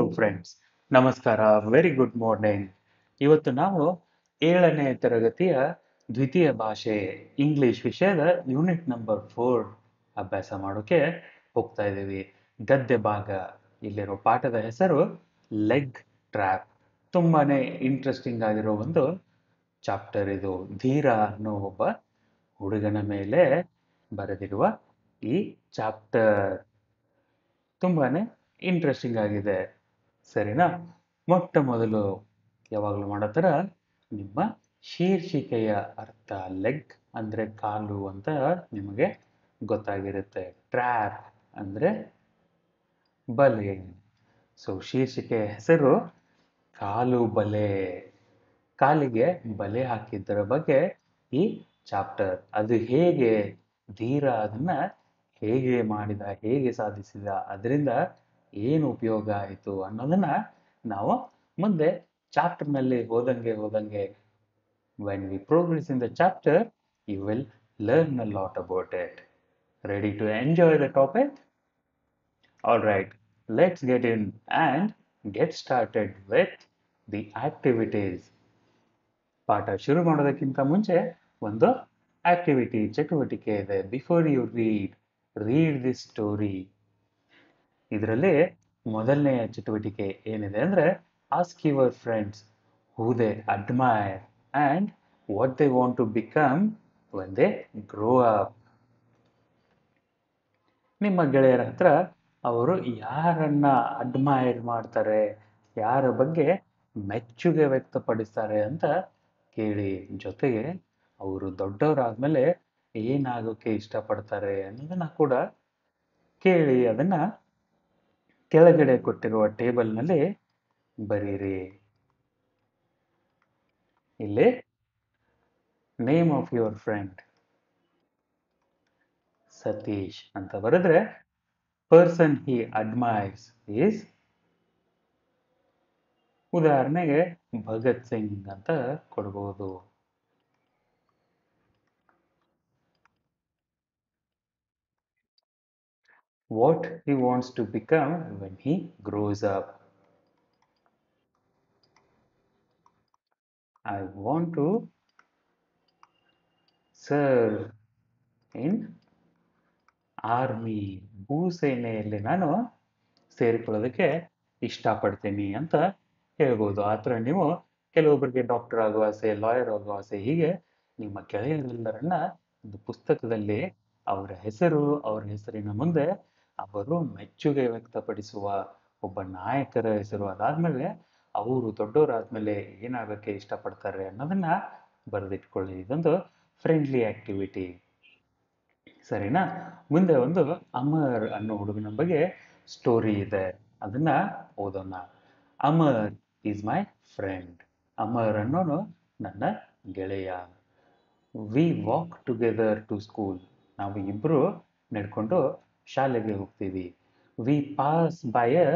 Hello friends ನಮಸ್ಕಾರ. Very good morning ಇವತ್ತು ನಾವು ಏಳನೇ ತರಗತಿಯ ದ್ವಿತೀಯ ಭಾಷೆ ಇಂಗ್ಲಿಷ್ ವಿಷಯದ ಯೂನಿಟ್ ನಂಬರ್ ಫೋರ್ ಅಭ್ಯಾಸ ಮಾಡೋಕೆ ಹೋಗ್ತಾ ಇದ್ದೀವಿ. ಗದ್ದೆ ಭಾಗ. ಇಲ್ಲಿರೋ ಪಾಠದ ಹೆಸರು ಲೆಗ್ ಟ್ರ್ಯಾಪ್ ತುಂಬಾನೇ ಇಂಟ್ರೆಸ್ಟಿಂಗ್ ಆಗಿರೋ ಒಂದು ಚಾಪ್ಟರ್ ಇದು. ಧೀರ ಅನ್ನೋ ಒಬ್ಬ ಹುಡುಗನ ಮೇಲೆ ಬರೆದಿರುವ ಈ ಚಾಪ್ಟರ್ ತುಂಬಾನೇ ಇಂಟ್ರೆಸ್ಟಿಂಗ್ ಆಗಿದೆ. ಸರಿನಾ? ಮೊಟ್ಟ ಮೊದಲು ಯಾವಾಗಲೂ ಮಾಡೋ ನಿಮ್ಮ ಶೀರ್ಷಿಕೆಯ ಅರ್ಥ ಲೆಗ್ ಅಂದರೆ ಕಾಲು ಅಂತ ನಿಮಗೆ ಗೊತ್ತಾಗಿರುತ್ತೆ. ಟ್ರ್ಯಾಪ್ ಅಂದರೆ ಬಲೆ. ಸೊ ಶೀರ್ಷಿಕೆ ಹೆಸರು ಕಾಲು ಬಲೆ. ಕಾಲಿಗೆ ಬಲೆ ಹಾಕಿದ್ದರ ಬಗ್ಗೆ ಈ ಚಾಪ್ಟರ್ ಅದು ಹೇಗೆ ಧೀರ ಅದನ್ನ ಹೇಗೆ ಮಾಡಿದ, ಹೇಗೆ ಸಾಧಿಸಿದ, ಅದರಿಂದ ಏನು ಉಪಯೋಗ ಆಯಿತು ಅನ್ನೋದನ್ನ ನಾವು ಮುಂದೆ ಚಾಪ್ಟರ್ನಲ್ಲಿ ಹೋದಂಗೆ ಹೋದಂಗೆ when we progress in the chapter you will learn a lot about it ready to enjoy the topic all right let's get in and get started with the activities ಪಾಠ ಶುರು ಮಾಡೋದಕ್ಕಿಂತ ಮುಂಚೆ ಒಂದು ಆಕ್ಟಿವಿಟಿ ಚಟುವಟಿಕೆ ಇದೆ. Before you read read the story ಇದರಲ್ಲಿ ಮೊದಲನೆಯ ಚಟುವಟಿಕೆ ಏನಿದೆ ಅಂದರೆ ask your friends who they admire and what they want to become when they grow up ನಿಮ್ಮ ಗೆಳೆಯರ ಹತ್ರ ಅವರು ಯಾರನ್ನ ಅಡ್ಮೈರ್ ಮಾಡ್ತಾರೆ, ಯಾರ ಬಗ್ಗೆ ಮೆಚ್ಚುಗೆ ವ್ಯಕ್ತಪಡಿಸ್ತಾರೆ ಅಂತ ಕೇಳಿ ಜೊತೆಗೆ ಅವರು ದೊಡ್ಡವರಾದ್ಮೇಲೆ ಏನಾಗೋಕೆ ಇಷ್ಟಪಡ್ತಾರೆ ಅನ್ನೋದನ್ನ ಕೂಡ ಕೇಳಿ ಅದನ್ನ ಕೆಳಗಡೆ ಕೊಟ್ಟಿರುವ ಟೇಬಲ್ನಲ್ಲಿ ಬರೀರಿ. ಇಲ್ಲಿ name of your friend Satish ಅಂತ ಬರೆದ್ರೆ ಪರ್ಸನ್ ಹಿ ಅಡ್ಮೈರ್ಸ್ ಈಸ್ ಉದಾಹರಣೆಗೆ ಭಗತ್ ಸಿಂಗ್ ಅಂತ ಕೊಡ್ಬೋದು. What he wants to become when he grows up. I want to serve in army ಭೂಸೇನೆಯಲ್ಲಿ ನಾನು ಸೇರಿಕೊಳ್ಳೋದಕ್ಕೆ ಇಷ್ಟಪಡ್ತೀನಿ ಅಂತ ಹೇಳ್ಬೋದು ಆ ಥರ ನೀವು ಕೆಲವೊಬ್ಬರಿಗೆ ಡಾಕ್ಟರ್ ಆಗುವ ಆಸೆ ಲಾಯರ್ ಆಗುವ ಆಸೆ ಹೀಗೆ ನಿಮ್ಮ ಗೆಳೆಯರೆಲ್ಲರನ್ನ ಒಂದು ಪುಸ್ತಕದಲ್ಲಿ ಅವರ ಹೆಸರು, ಅವರ ಹೆಸರಿನ ಮುಂದೆ ಅವರು ಮೆಚ್ಚುಗೆ ವ್ಯಕ್ತಪಡಿಸುವ ಒಬ್ಬ ನಾಯಕರ ಹೆಸರು ಅದಾದ್ಮೇಲೆ ಅವರು ದೊಡ್ಡವರಾದ್ಮೇಲೆ ಏನಾಗಕ್ಕೆ ಇಷ್ಟಪಡ್ತಾರೆ ಅನ್ನೋದನ್ನ ಬರೆದಿಟ್ಕೊಳ್ಳಿ. ಇದೊಂದು ಫ್ರೆಂಡ್ಲಿ ಆಕ್ಟಿವಿಟಿ ಸರಿನಾ? ಮುಂದೆ ಒಂದು ಅಮರ್ ಅನ್ನೋ ಹುಡುಗನ ಬಗ್ಗೆ ಸ್ಟೋರಿ ಇದೆ. ಅದನ್ನ ಓದೋಣ. Amar is my friend Amar ಅನ್ನೋನು ನನ್ನ ಗೆಳೆಯ. We walk together to school ನಾವು ಇಬ್ಬರು ನಡ್ಕೊಂಡು ಶಾಲೆಗೆ ಹೋಗ್ತೀವಿ. We pass by a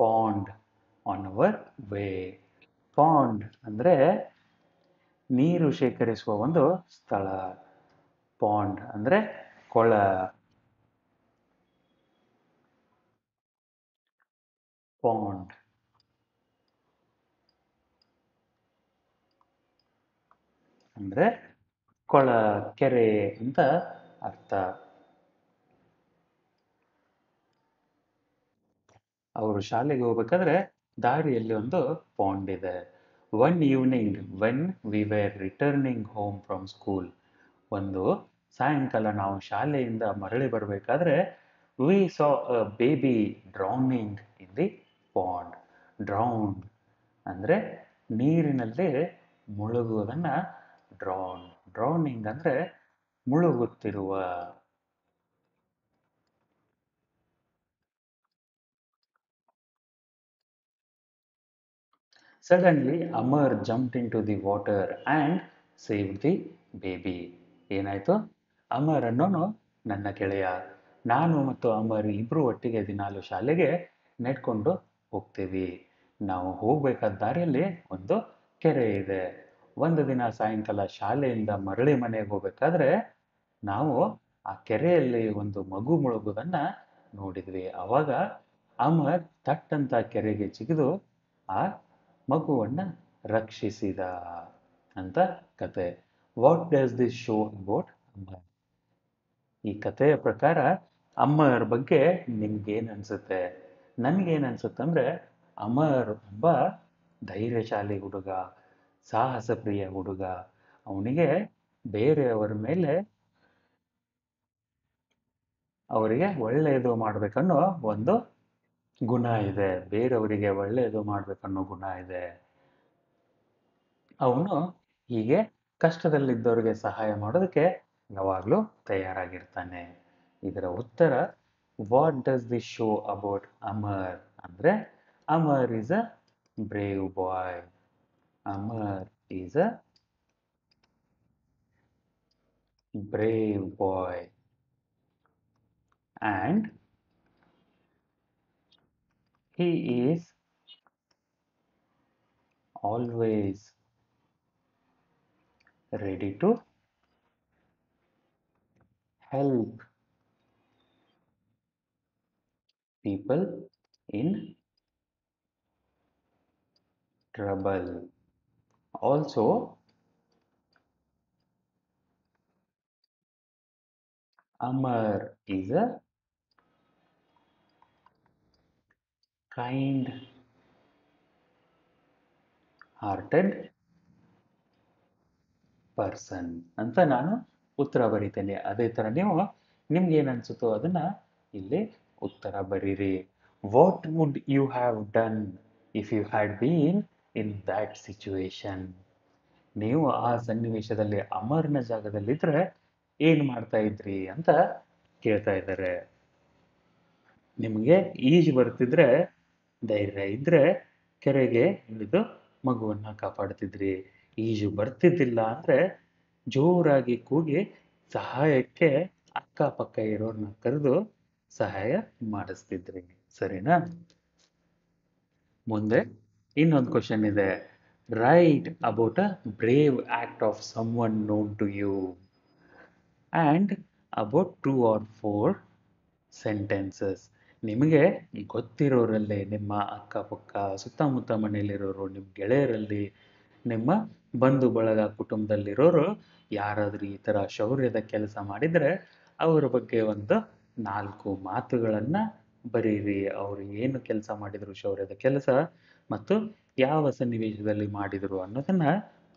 pond on our way pond ಅಂದರೆ ನೀರು ಶೇಖರಿಸುವ ಒಂದು ಸ್ಥಳ. ಪಾಂಡ್ ಅಂದರೆ ಕೊಳ. ಪಾಂಡ್ ಅಂದರೆ ಕೊಳ, ಕೆರೆ ಅಂತ ಅರ್ಥ. ಅವರು ಶಾಲೆಗೆ ಹೋಗ್ಬೇಕಾದ್ರೆ ದಾರಿಯಲ್ಲಿ ಒಂದು ಪಾಂಡ್ ಇದೆ. One evening when we were returning home from school ಒಂದು ಸಾಯಂಕಾಲ ನಾವು ಶಾಲೆಯಿಂದ ಮರಳಿ ಬರಬೇಕಾದ್ರೆ we saw baby drowning in the pond drown ಅಂದರೆ ನೀರಿನಲ್ಲಿ ಮುಳುಗುವುದನ್ನು ಡ್ರೌನ್ ಡ್ರೌನಿಂಗ್ ಅಂದರೆ ಮುಳುಗುತ್ತಿರುವ. Suddenly Amar jumped in to the water and save the baby ಏನಾಯಿತು ಅಮರ್ ಅನ್ನೋನು ನನ್ನ ಗೆಳೆಯ. ನಾನು ಮತ್ತು ಅಮರ್ ಇಬ್ಬರು ಒಟ್ಟಿಗೆ ದಿನಾಲು ಶಾಲೆಗೆ ನೆಡ್ಕೊಂಡು ಹೋಗ್ತೀವಿ. ನಾವು ಹೋಗ್ಬೇಕಾದ ದಾರಿಯಲ್ಲಿ ಒಂದು ಕೆರೆ ಇದೆ. ಒಂದು ದಿನ ಸಾಯಂಕಾಲ ಶಾಲೆಯಿಂದ ಮರಳಿ ಮನೆಗೆ ಹೋಗ್ಬೇಕಾದ್ರೆ ನಾವು ಆ ಕೆರೆಯಲ್ಲಿ ಒಂದು ಮಗು ಮುಳುಗೋದನ್ನ ನೋಡಿದ್ವಿ. ಅವಾಗ ಅಮರ್ ತಟ್ಟಂತ ಕೆರೆಗೆ ಜಿಗಿದು ಆ ಮಗುವನ್ನ ರಕ್ಷಿಸಿದ ಅಂತ ಕತೆ. What does this show about Amar? ಈ ಕಥೆಯ ಪ್ರಕಾರ ಅಮ್ಮರ ಬಗ್ಗೆ ನಿಮ್ಗೇನ್ ಅನ್ಸುತ್ತೆ ನನ್ಗೇನ್ ಅನ್ಸುತ್ತಂದ್ರೆ ಅಮರ್ ಒಬ್ಬ ಧೈರ್ಯಶಾಲಿ ಹುಡುಗ ಸಾಹಸ ಪ್ರಿಯ ಹುಡುಗ. ಅವನಿಗೆ ಬೇರೆಯವರ ಮೇಲೆ ಅವರಿಗೆ ಒಳ್ಳೆಯದು ಮಾಡ್ಬೇಕನ್ನೋ ಒಂದು ಗುಣ ಇದೆ, ಬೇರೆಯವರಿಗೆ ಒಳ್ಳೆಯದು ಮಾಡ್ಬೇಕನ್ನೋ ಗುಣ ಇದೆ. ಅವನು ಹೀಗೆ ಕಷ್ಟದಲ್ಲಿದ್ದವರಿಗೆ ಸಹಾಯ ಮಾಡೋದಕ್ಕೆ ಯಾವಾಗಲೂ ತಯಾರಾಗಿರ್ತಾನೆ. ಇದರ ಉತ್ತರ what does the show about Amar ಅಂದರೆ Amar is a brave boy Amar is a brave boy. And he is always ready to help people in trouble. Also Amar is a kind, hearted person ಅಂತ ನಾನು ಉತ್ತರ ಬರೀತೇನೆ. ಅದೇ ಥರ ನೀವು ನಿಮ್ಗೆ ಏನು ಅನ್ಸುತ್ತೋ ಅದನ್ನ ಇಲ್ಲಿ ಉತ್ತರ ಬರೀರಿ. What would you have done if you had been in that situation ನೀವು ಆ ಸನ್ನಿವೇಶದಲ್ಲಿ ಅಮರ್ನ ಜಾಗದಲ್ಲಿದ್ರೆ ಏನು ಮಾಡ್ತಾ ಇದ್ರಿ ಅಂತ ಕೇಳ್ತಾ ಇದ್ದಾರೆ. ನಿಮಗೆ ಈಜು ಬರ್ತಿದ್ರೆ ಧೈರ್ಯ ಇದ್ರೆ ಕೆರೆಗೆ ಇಳಿದು ಮಗುವನ್ನ ಕಾಪಾಡ್ತಿದ್ರಿ. ಈಜು ಬರ್ತಿದ್ದಿಲ್ಲ ಅಂದ್ರೆ ಜೋರಾಗಿ ಕೂಗಿ ಸಹಾಯಕ್ಕೆ ಅಕ್ಕಪಕ್ಕ ಇರೋರ್ನ ಕರೆದು ಸಹಾಯ ಮಾಡಿಸ್ತಿದ್ರಿ. ಸರಿನಾ? ಮುಂದೆ ಇನ್ನೊಂದು ಕ್ವಶನ್ ಇದೆ. Write about a brave act of someone known to you and about two or four sentences ನಿಮಗೆ ಗೊತ್ತಿರೋರಲ್ಲೇ ನಿಮ್ಮ ಅಕ್ಕಪಕ್ಕ, ಸುತ್ತಮುತ್ತ ಮನೆಯಲ್ಲಿರೋರು ನಿಮ್ಮ ಗೆಳೆಯರಲ್ಲಿ ನಿಮ್ಮ ಬಂಧು ಬಳಗ ಕುಟುಂಬದಲ್ಲಿರೋರು ಯಾರಾದರೂ ಈ ಥರ ಶೌರ್ಯದ ಕೆಲಸ ಮಾಡಿದರೆ ಅವರ ಬಗ್ಗೆ ಒಂದು ನಾಲ್ಕು ಮಾತುಗಳನ್ನು ಬರೀರಿ. ಅವರು ಏನು ಕೆಲಸ ಮಾಡಿದರು, ಶೌರ್ಯದ ಕೆಲಸ ಮತ್ತು ಯಾವ ಸನ್ನಿವೇಶದಲ್ಲಿ ಮಾಡಿದರು ಅನ್ನೋದನ್ನ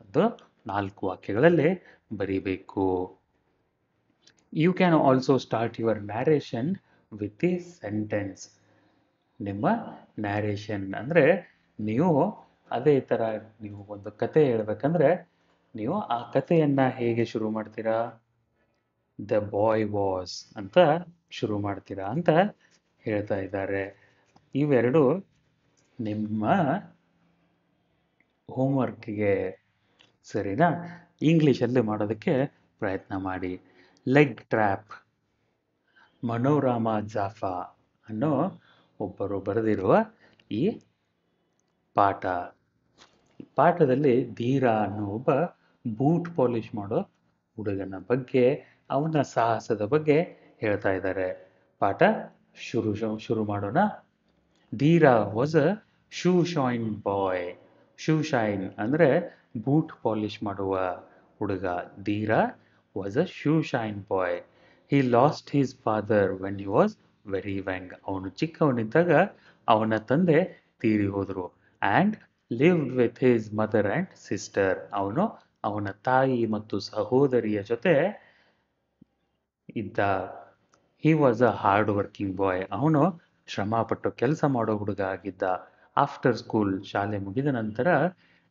ಒಂದು ನಾಲ್ಕು ವಾಕ್ಯಗಳಲ್ಲಿ ಬರೀಬೇಕು. You can also start your narration with the sentence ನಿಮ್ಮ ನ್ಯಾರೇಷನ್ ಅಂದರೆ ನೀವು ಅದೇ ಥರ ನೀವು ಒಂದು ಕತೆ ಹೇಳ್ಬೇಕಂದ್ರೆ ನೀವು ಆ ಕಥೆಯನ್ನು ಹೇಗೆ ಶುರು ಮಾಡ್ತೀರಾ? ದ ಬಾಯ್ ವಾಸ್ ಅಂತ ಶುರು ಮಾಡ್ತೀರಾ ಅಂತ ಹೇಳ್ತಾ ಇದ್ದಾರೆ. ಇವೆರಡು ನಿಮ್ಮ ಹೋಮ್ವರ್ಕ್ಗೆ ಸರಿನಾ? ಇಂಗ್ಲೀಷಲ್ಲಿ ಮಾಡೋದಕ್ಕೆ ಪ್ರಯತ್ನ ಮಾಡಿ. ಲೆಗ್ ಟ್ರ್ಯಾಪ್ ಮನೋರಾಮ ಜಾಫಾ ಅನ್ನೋ ಒಬ್ಬರು ಬರೆದಿರುವ ಈ ಪಾಠ. ಈ ಪಾಠದಲ್ಲಿ ಧೀರ ಅನ್ನೋ ಒಬ್ಬ ಬೂಟ್ ಪಾಲಿಶ್ ಮಾಡೋ ಹುಡುಗನ ಬಗ್ಗೆ, ಅವನ ಸಾಹಸದ ಬಗ್ಗೆ ಹೇಳ್ತಾ ಇದ್ದಾರೆ. ಪಾಠ ಶುರು ಶುರು ಮಾಡೋಣ. Dheera was a shoe shine boy. Shoe shine ಅಂದರೆ ಬೂಟ್ ಪಾಲಿಶ್ ಮಾಡುವ ಹುಡುಗ. Dheera was a shoe shine boy. He lost his father when he was very young ಅವನು ಚಿಕ್ಕವನಿದ್ದಾಗ ಅವನ ತಂದೆ ತೀರಿ ಹೋದರು and live with his mother and sister ಅವನು ಅವನ ತಾಯಿ ಮತ್ತು ಸಹೋದರಿಯ ಜೊತೆ ಇದ್ದ. He was a hard working boy ಅವನು ಶ್ರಮಪಟ್ಟು ಕೆಲಸ ಮಾಡೋ ಹುಡುಗ ಆಗಿದ್ದ. ಆಫ್ಟರ್ ಸ್ಕೂಲ್ ಶಾಲೆ ಮುಗಿದ ನಂತರ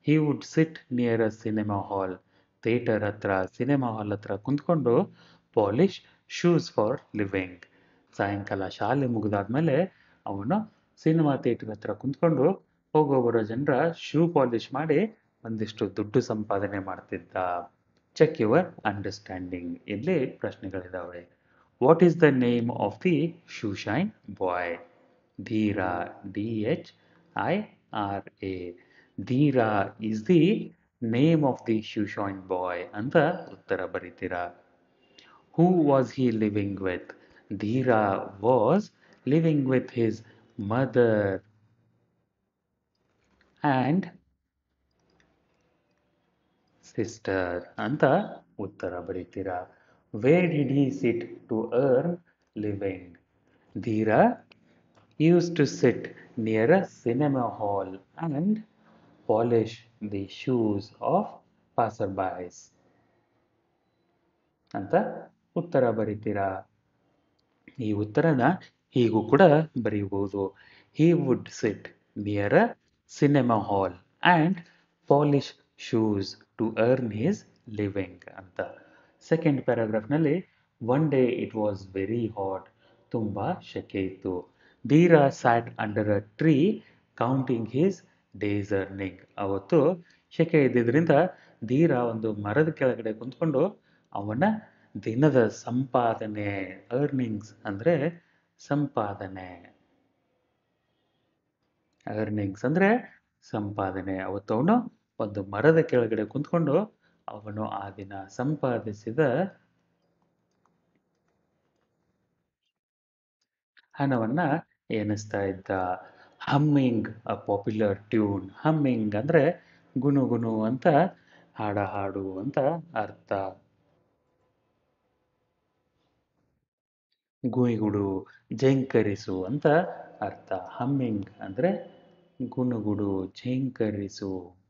he would sit near a cinema hall theatre ಹತ್ರ ಸಿನಿಮಾ ಹಾಲ್ ಹತ್ರ ಕುಂತ್ಕೊಂಡು ಪಾಲಿಶ್ ಶೂಸ್ ಫಾರ್ ಲಿವಿಂಗ್ ಸಾಯಂಕಾಲ ಶಾಲೆ ಮುಗಿದಾದ್ಮೇಲೆ ಅವನು ಸಿನಿಮಾ ಥಿಯೇಟರ್ ಹತ್ರ ಕುಂತ್ಕೊಂಡು ಹೋಗೋ ಬರೋ ಜನರ ಶೂ ಪಾಲಿಶ್ ಮಾಡಿ ಒಂದಿಷ್ಟು ದುಡ್ಡು ಸಂಪಾದನೆ ಮಾಡ್ತಿದ್ದ. ಚೆಕ್ ಯುವರ್ ಅಂಡರ್ಸ್ಟ್ಯಾಂಡಿಂಗ್ ಇಲ್ಲಿ ಪ್ರಶ್ನೆಗಳಿದ್ದಾವೆ what is the name of the shoe shine boy Dheera D H I R A Dheera is the name of the shoe shine boy ಅಂತ ಉತ್ತರ ಬರೀತೀರಾ? Who was he living with Dheera was living with his mother and sister ಅಂತ ಉತ್ತರ ಬರೀತೀರಾ where did he sit to earn living Dheera used to sit near a cinema hall and polish the shoes of passerbys. ಅಂತ ಉತ್ತರ ಬರೀತೀರಾ? ಈ ಉತ್ತರನ ಹೀಗೂ ಕೂಡ ಬರೆಯಬಹುದು. He would sit near a cinema hall and polish shoes to earn his living ಅಂತ. Second ಪ್ಯಾರಾಗ್ರಾಫ್ನಲ್ಲಿ one day it was very hot ತುಂಬ ಶೆಕೆ ಇತ್ತು. Dheera sat under a tree counting his days earning ಅವತ್ತು ಶೆಕೆ ಇದ್ದಿದ್ದರಿಂದ ಧೀರ ಒಂದು ಮರದ ಕೆಳಗಡೆ ಕುಂತ್ಕೊಂಡು ಅವನ ದಿನದ ಸಂಪಾದನೆ ಅರ್ನಿಂಗ್ಸ್ ಅಂದರೆ ಸಂಪಾದನೆ. ಅರ್ನಿಂಗ್ಸ್ ಅಂದರೆ ಸಂಪಾದನೆ. ಅವತ್ತು ಒಂದು ಮರದ ಕೆಳಗಡೆ ಕುಂತ್ಕೊಂಡು ಅವನು ಆ ದಿನ ಸಂಪಾದಿಸಿದ ಹಣವನ್ನ ಎನಿಸ್ತಾ ಇದ್ದ. Humming a popular tune. Humming ಅಂದರೆ ಗುನುಗುನು ಅಂತ ಹಾಡ ಹಾಡು ಅಂತ ಅರ್ಥ. ಗುಯಿಗುಡು ಝೇಂಕರಿಸು ಅಂತ ಅರ್ಥ. ಹಮ್ಮಿಂಗ್ ಅಂದರೆ ಗುನುಗುಡು ಝೇಂಕರಿಸು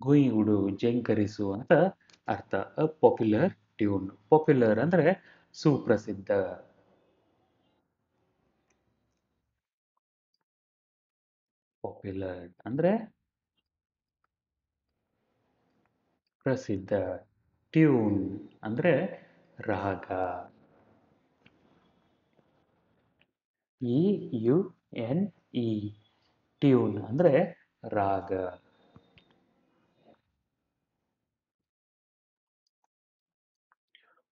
ಗುಯಿಗುಡು, ಜಂಕರಿಸು ಅಂತ ಅರ್ಥ. ಅ ಪಾಪ್ಯುಲರ್ ಟ್ಯೂನ್ ಪಾಪ್ಯುಲರ್ ಅಂದರೆ ಸುಪ್ರಸಿದ್ಧ. ಪಾಪ್ಯುಲರ್ ಅಂದರೆ ಪ್ರಸಿದ್ಧ. ಟ್ಯೂನ್ ಅಂದರೆ ರಾಗ. E U N E tune ಅಂದರೆ ರಾಗ.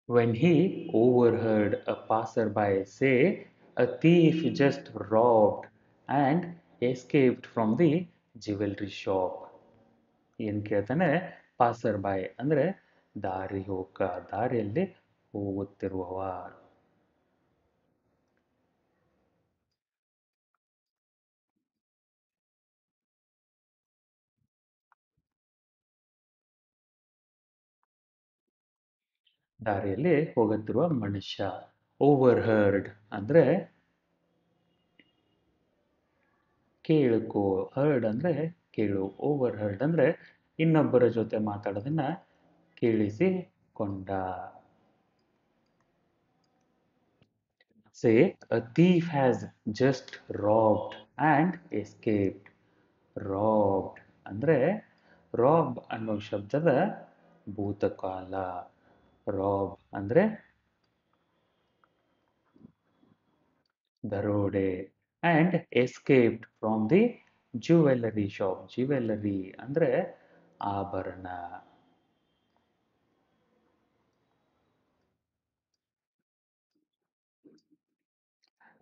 when he overheard a passerby say, A thief just robbed and escaped from the jewelry shop. ಏನು ಕೇಳ್ತಾನೆ ಪಾಸರ್ ಬಾಯ್ ಅಂದರೆ ದಾರಿ ಹೋಗ ದಾರಿಯಲ್ಲಿ ಹೋಗುತ್ತಿರುವವ ದಾರಿಯಲ್ಲಿ ಹೋಗುತ್ತಿರುವ ಮನುಷ್ಯ ಓವರ್ ಹರ್ಡ್ ಅಂದರೆ ಕೇಳ್ಕೋ ಹರ್ಡ್ ಅಂದರೆ ಕೇಳು ಓವರ್ ಹರ್ಡ್ ಅಂದರೆ ಇನ್ನೊಬ್ಬರ ಜೊತೆ ಮಾತಾಡೋದನ್ನ ಕೇಳಿಸಿಕೊಂಡ. Say a thief has just robbed and escaped robbed ಅಂದರೆ ರಾಬ್ ಅನ್ನೋ ಶಬ್ದದ ಭೂತಕಾಲ. ರಾಬ್ ಅಂದರೆ ದರೋಡೆ and escaped from the jewellery shop jewellery ಅಂದರೆ ಆಭರಣ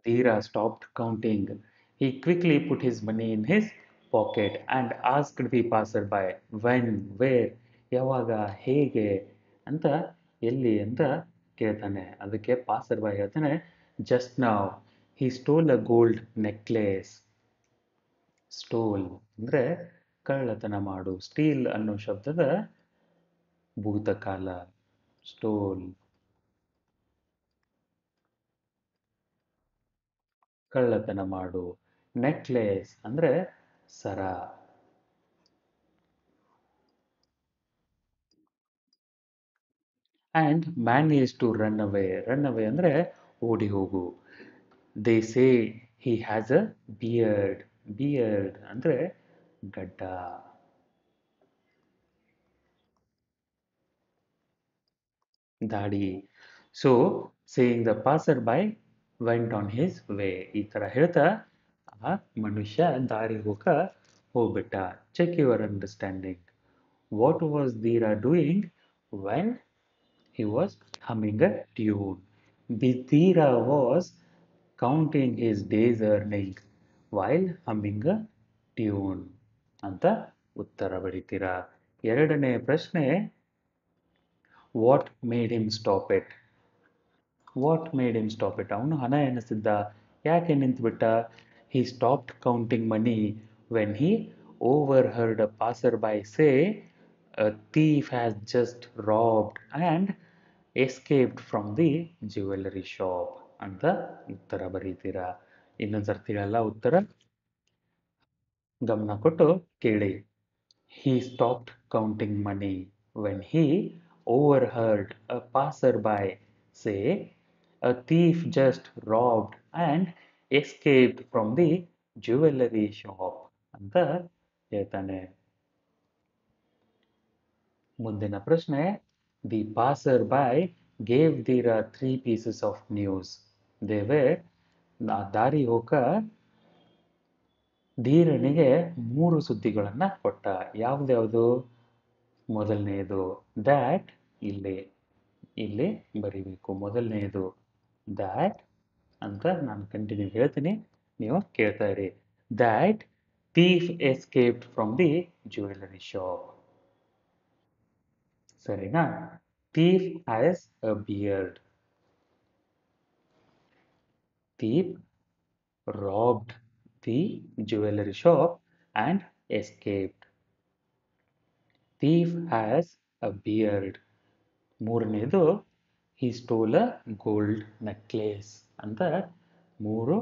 Dheera stopped counting. He quickly put his money in his pocket and asked the passerby when, where, ಯಾವಾಗ ಹೇಗೆ ಅಂತ ಎಲ್ಲಿ ಅಂತ ಕೇಳ್ತಾನೆ. ಅದಕ್ಕೆ ಪಾಸರ್ ಬಾಯ್ ಹೇಳ್ತಾನೆ just now he stole a gold necklace stole ಅಂದರೆ ಕಳ್ಳತನ ಮಾಡು. ಸ್ಟೀಲ್ ಅನ್ನೋ ಶಬ್ದದ ಭೂತಕಾಲ. ಸ್ಟೋಲ್ ಕಳ್ಳತನ ಮಾಡು. ನೆಕ್ಲೆಸ್ ಅಂದರೆ ಸರ. And manage to run away run away ಅಂದರೆ ಓಡಿ ಹೋಗು. They say he has a beard beard ಅಂದರೆ ಗಡ್ಡ. ದಾಡಿ. So saying the passer by went on his way ಈ ಥರ ಹೇಳ್ತಾ ಆ ಮನುಷ್ಯ ದಾರಿ ಹೋಗ ಹೋಗ್ಬಿಟ್ಟ. Check your understanding what was Dheera doing when he was humming a tune. Bithira was counting his day's earning while humming a tune. ಅಂತ ಉತ್ತರ ಬರೀತೀರಾ ಎರಡನೇ ಪ್ರಶ್ನೆ what made him stop it what made him stop it ಅವನು ಹಣ ಎಣಿಸಿದ್ದ. ಯಾಕೆ ನಿಂತುಬಿಟ್ಟ? He stopped counting money when he overheard a passer by say thief has just robbed and escaped from the jewellery shop ಅಂತ ಉತ್ತರ ಬರೀತೀರಾ? ಇನ್ನೊಂದ್ಸರ್ತಿ ಎಲ್ಲ ಉತ್ತರ? ಗಮನ ಕೊಟ್ಟು ಕೇಳಿ. He stop counting money when he overheard a passer by say a thief just robbed and escape from the jewellery shop ಅಂತ ಹೇಳ್ತಾನೆ. ಮುಂದಿನ ಪ್ರಶ್ನೆ the passer by gave three three pieces of news were ದಾರಿ ಹೋಗ ಧೀರನಿಗೆ ಮೂರು ಸುದ್ದಿಗಳನ್ನ ಕೊಟ್ಟ. ಯಾವುದ್ಯಾವುದು ಮೊದಲನೆಯದು that ಇಲ್ಲಿ ಇಲ್ಲಿ ಬರಿಬೇಕು. ಮೊದಲನೆಯದು ದ್ಯಾಟ್ ಅಂತ ನಾನು ಕಂಟಿನ್ಯೂ ಹೇಳ್ತೀನಿ. ನೀವು ಕೇಳ್ತಾ ಇರಿ. That thief escaped from the jewellery shop ಸರಿನಾ? Thief has a beard thief robbed the jewelry shop and escaped Thief has a beard ಮೂರನೇದು ಈ ಸ್ಟೋಲ್ ಅ ಗೋಲ್ಡ್ ನೆಕ್ಲೇಸ್ ಅಂತ ಮೂರು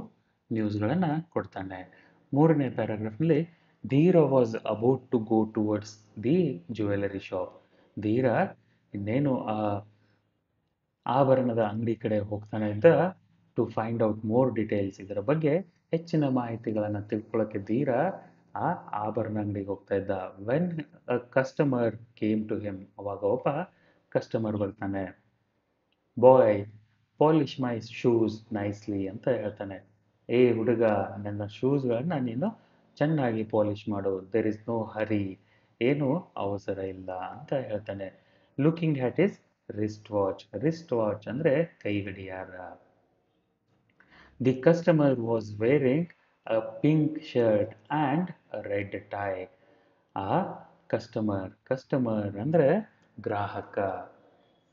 ನ್ಯೂಸ್ಗಳನ್ನು ಕೊಡ್ತಾನೆ. ಮೂರನೇ ಪ್ಯಾರಾಗ್ರಾಫ್ನಲ್ಲಿ Dheera was about to go towards the jewellery shop Dheera, ಇನ್ನೇನು ಆ ಆಭರಣದ ಅಂಗಡಿ ಕಡೆ ಹೋಗ್ತಾನೆ ಇದ್ದ to find out more details ಇದರ ಬಗ್ಗೆ ಹೆಚ್ಚಿನ ಮಾಹಿತಿಗಳನ್ನು ತಿಳ್ಕೊಳ್ಳೋಕ್ಕೆ ಧೀರ ಆ ಆಭರಣ ಅಂಗಡಿಗೆ ಹೋಗ್ತಾ ಇದ್ದ. When customer came to him ಅವಾಗ ಒಬ್ಬ ಕಸ್ಟಮರ್ ಬರ್ತಾನೆ. Boy polish my shoes nicely ಅಂತ ಹೇಳ್ತಾನೆ. ಏ ಹುಡುಗ, ನನ್ನ ಶೂಸ್ಗಳನ್ನ ನೀನು ಚೆನ್ನಾಗಿ ಪಾಲಿಶ್ ಮಾಡು. ದೆರ್ ಇಸ್ ನೋ ಹರಿ ಏನು ಅವಸರ ಇಲ್ಲ ಅಂತ ಹೇಳ್ತಾನೆ. Looking at his wrist watch wrist watch ಅಂದರೆ ಕೈ ಗಡಿಯಾರ. The customer was wearing a pink shirt and red tie ಆ ಕಸ್ಟಮರ್ ಕಸ್ಟಮರ್ ಅಂದರೆ ಗ್ರಾಹಕ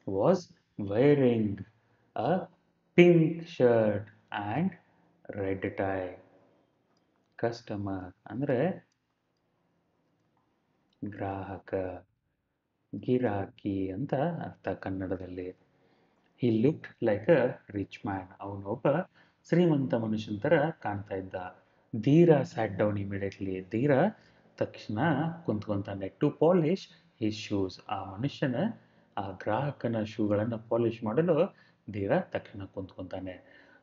was wearing a pink shirt and red tie customer ಅಂದರೆ ಗ್ರಾಹಕ ಗಿರಾಕಿ ಅಂತ ಅರ್ಥ ಕನ್ನಡದಲ್ಲಿ. He look like a rich man ಅವನೊಬ್ಬ ಶ್ರೀಮಂತ ಮನುಷ್ಯನ ಥರ ಕಾಣ್ತಾ ಇದ್ದ. Dheera sat down immediately Dheera ತಕ್ಷಣ ಕುಂತ್ಕೊಂತಾನೆ ಟು ಪಾಲಿಶ್ ಈ ಶೂಸ್ ಆ ಮನುಷ್ಯನ, ಆ ಗ್ರಾಹಕನ ಶೂಗಳನ್ನು ಪಾಲಿಶ್ ಮಾಡಲು ಧೀರ ತಕ್ಷಣ ಕುಂತ್ಕೊಂತಾನೆ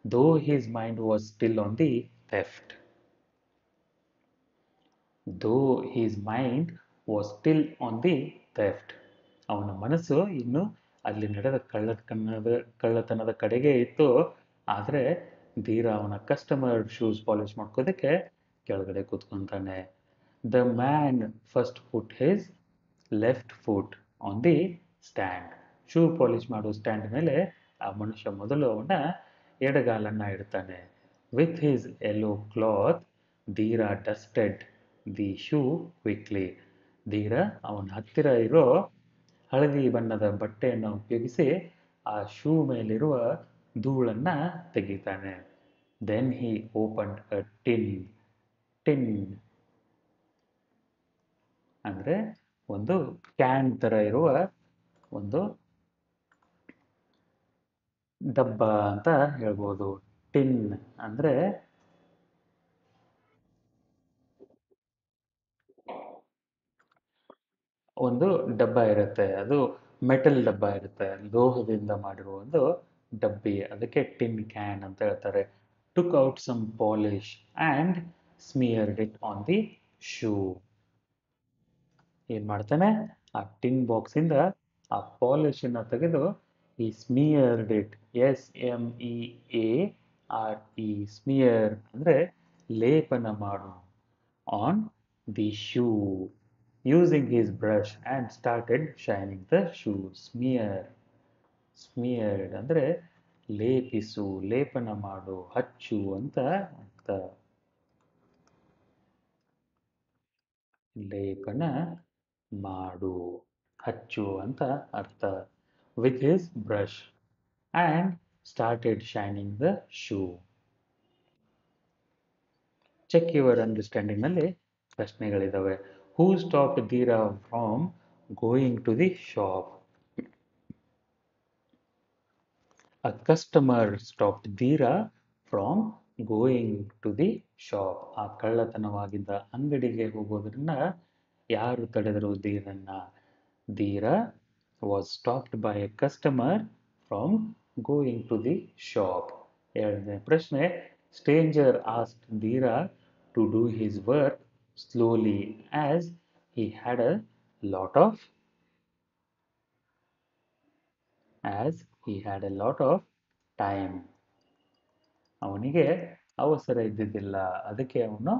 though his mind was still on the theft though his mind was still on the theft ಅವನ ಮನಸ್ಸು ಇನ್ನು ಅಲ್ಲಿ ನಡೆದ ಕಳ್ಳ ಕನ್ನಡ ಕಳ್ಳತನದ ಕಡೆಗೆ ಇತ್ತು. ಆದರೆ ಧೀರ ಅವನ ಕಸ್ಟಮರ್ ಶೂಸ್ ಪಾಲಿಶ್ ಮಾಡ್ಕೋದಕ್ಕೆ ಕೆಳಗಡೆ ಕೂತ್ಕೊತಾನೆ. The man first put his left foot on the stand shoe polish ಮಾಡೋ ಸ್ಟ್ಯಾಂಡ್ ಮೇಲೆ ಆ ಮನುಷ್ಯ ಮೊದಲು ಅವನ ಎಡಗಾಲನ್ನು ಇಡ್ತಾನೆ. With his yellow cloth Dheera dusted the shoe quickly Dheera ಅವನ ಹತ್ತಿರ ಇರೋ ಹಳದಿ ಬಣ್ಣದ ಬಟ್ಟೆಯನ್ನು ಉಪಯೋಗಿಸಿ ಆ ಶೂ ಮೇಲಿರುವ ಧೂಳನ್ನು ತೆಗಿತಾನೆ. Then he open a tin tin ಅಂದರೆ ಒಂದು ಕ್ಯಾನ್ ಥರ ಇರುವ ಒಂದು ಡಬ್ಬ ಅಂತ ಹೇಳ್ಬೋದು. ಟಿನ್ ಅಂದರೆ ಒಂದು ಡಬ್ಬ ಇರುತ್ತೆ. ಅದು ಮೆಟಲ್ ಡಬ್ಬ ಇರುತ್ತೆ. ಲೋಹದಿಂದ ಮಾಡಿರುವ ಒಂದು ಡಬ್ಬಿ. ಅದಕ್ಕೆ ಟಿನ್ ಕ್ಯಾನ್ ಅಂತ ಹೇಳ್ತಾರೆ. Took out some polish and smeared it on the shoe ಏನು ಮಾಡ್ತಾನೆ? ಆ ಟಿನ್ ಬಾಕ್ಸಿಂದ ಆ ಪಾಲಿಶನ್ನು ತೆಗೆದು ಈ smeared it S M E A R E smear ಅಂದರೆ ಲೇಪನ ಮಾಡು on the shoe using his brush and started shining the shoe Smear, smeared ಅಂದರೆ ಲೇಪಿಸು ಲೇಪನ ಮಾಡು ಹಚ್ಚು ಅಂತ ಅರ್ಥ. ಲೇಪನ ಮಾಡು ಹಚ್ಚು ಅಂತ ಅರ್ಥ. With his brush and started shining the shoe check your ಅಂಡರ್ಸ್ಟ್ಯಾಂಡಿಂಗ್ನಲ್ಲಿ ಪ್ರಶ್ನೆಗಳಿದ್ದಾವೆ who stop Dheera from going to the shop a customer stop Dheera from going to the shop ಆ ಕಳ್ಳತನವಾಗಿದ್ದ ಅಂಗಡಿಗೆ ಹೋಗೋದ್ರಿಂದ ಯಾರು ತಡೆದರು ಧೀರನ್ನ Dheera was stopped by a customer from going to the shop ಎರಡನೇ ಪ್ರಶ್ನೆ stranger asked Dheera to do his work slowly as he had a lot of, as he had a lot of time. ಅವನಿಗೆ ಅವಸರ ಇದ್ದಿದ್ದಿಲ್ಲ. ಅದಕ್ಕೆ ಅವನು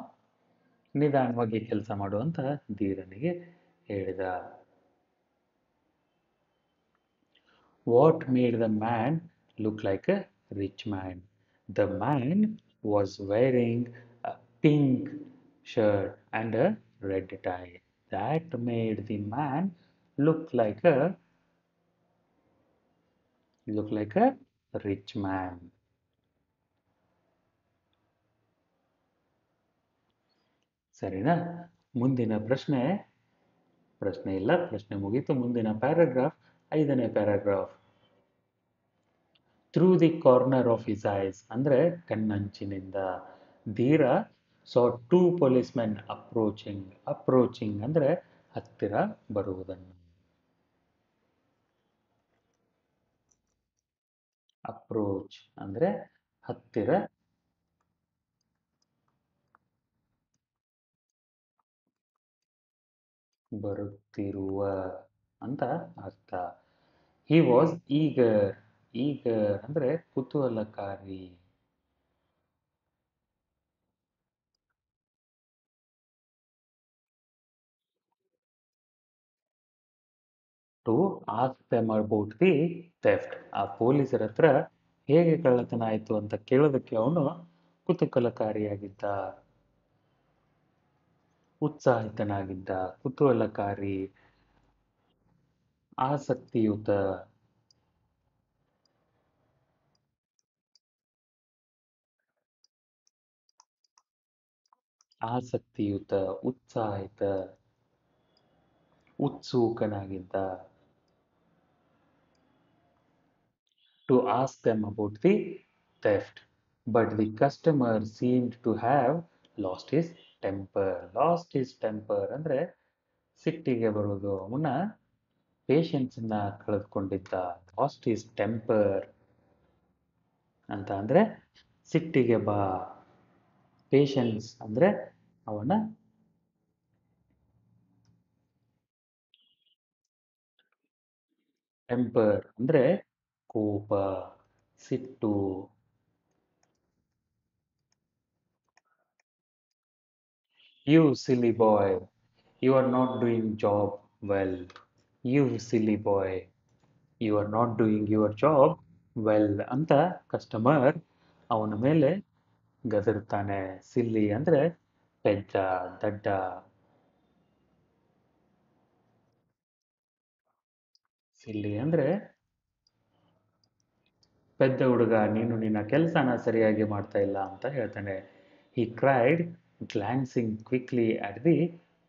ನಿಧಾನವಾಗಿ ಕೆಲಸ ಮಾಡುವಂತ ಧೀರನಿಗೆ ಹೇಳಿದ. What made the man look like a rich man the man was wearing a pink shirt and a red tie. That made the man look like a, look like a rich man. ಸರಿನಾ ಮುಂದಿನ ಪ್ರಶ್ನೆ ಪ್ರಶ್ನೆ ಇಲ್ಲ, ಪ್ರಶ್ನೆ ಮುಗೀತು ಮುಂದಿನ paragraph ಐದನೇ paragraph through the corner of his eyes ಅಂದರೆ ಕಣ್ಣಂಚಿನಿಂದ, Dheera saw two policemen approaching approaching ಅಂದರೆ ಹತ್ತಿರ ಬರುವುದನ್ನು. ಅಪ್ರೋಚ್ ಅಂದರೆ ಹತ್ತಿರ. ಬರುತ್ತಿರುವ ಅಂತ ಅರ್ಥ. ಹಿ ವಾಸ್ ಈಗರ್ ಈಗ ಅಂದರೆ ಕುತೂಹಲಕಾರಿ. To ask them about the theft. ಆ ಪೊಲೀಸರ ಹತ್ರ ಹೇಗೆ ಕಳ್ಳತನ ಆಯಿತು ಅಂತ ಕೇಳೋದಕ್ಕೆ ಅವನು ಕುತೂಹಲಕಾರಿಯಾಗಿದ್ದ. ಉತ್ಸಾಹಿತನಾಗಿದ್ದ, ಕುತೂಹಲಕಾರಿ, ಆಸಕ್ತಿಯುತ. ಆಸಕ್ತಿಯುತ, ಉತ್ಸಾಹಿತ, ಉತ್ಸುಕನಾಗಿದ್ದ. To ask them about the theft. But the customer seemed to have lost his temper. Lost his temper ಅಂದರೆ ಸಿಟ್ಟಿಗೆ ಬರುವುದು ಮುನ್ನ ಪೇಷನ್ಸನ್ನ ಕಳೆದುಕೊಂಡಿದ್ದ ಲಾಸ್ಟ್ ಈಸ್ ಟೆಂಪರ್ ಅಂತ ಅಂದರೆ ಸಿಟ್ಟಿಗೆ ಬಾ ಪೇಷನ್ಸ್ ಅಂದರೆ ಅವನ ಟೆಂಪರ್ ಅಂದರೆ ಕೋಪ, ಸಿಟ್ಟು. You silly boy you are not doing job well you silly boy you are not doing your job well ಅಂತ ಕಸ್ಟಮರ್ ಅವನ ಮೇಲೆ ಗದರ್ತಾನೆ ಸಿಲ್ಲಿ ಅಂದರೆ ಪೆಜ್ಜ, ದಡ್ಡ. ಸಿಲ್ಲಿ ಅಂದರೆ ಪೆದ್ದ ಹುಡುಗ, ನೀನು ನಿನ್ನ ಕೆಲಸನ ಸರಿಯಾಗಿ ಮಾಡ್ತಾ ಇಲ್ಲ ಅಂತ ಹೇಳ್ತಾನೆ. He cried glancing quickly at the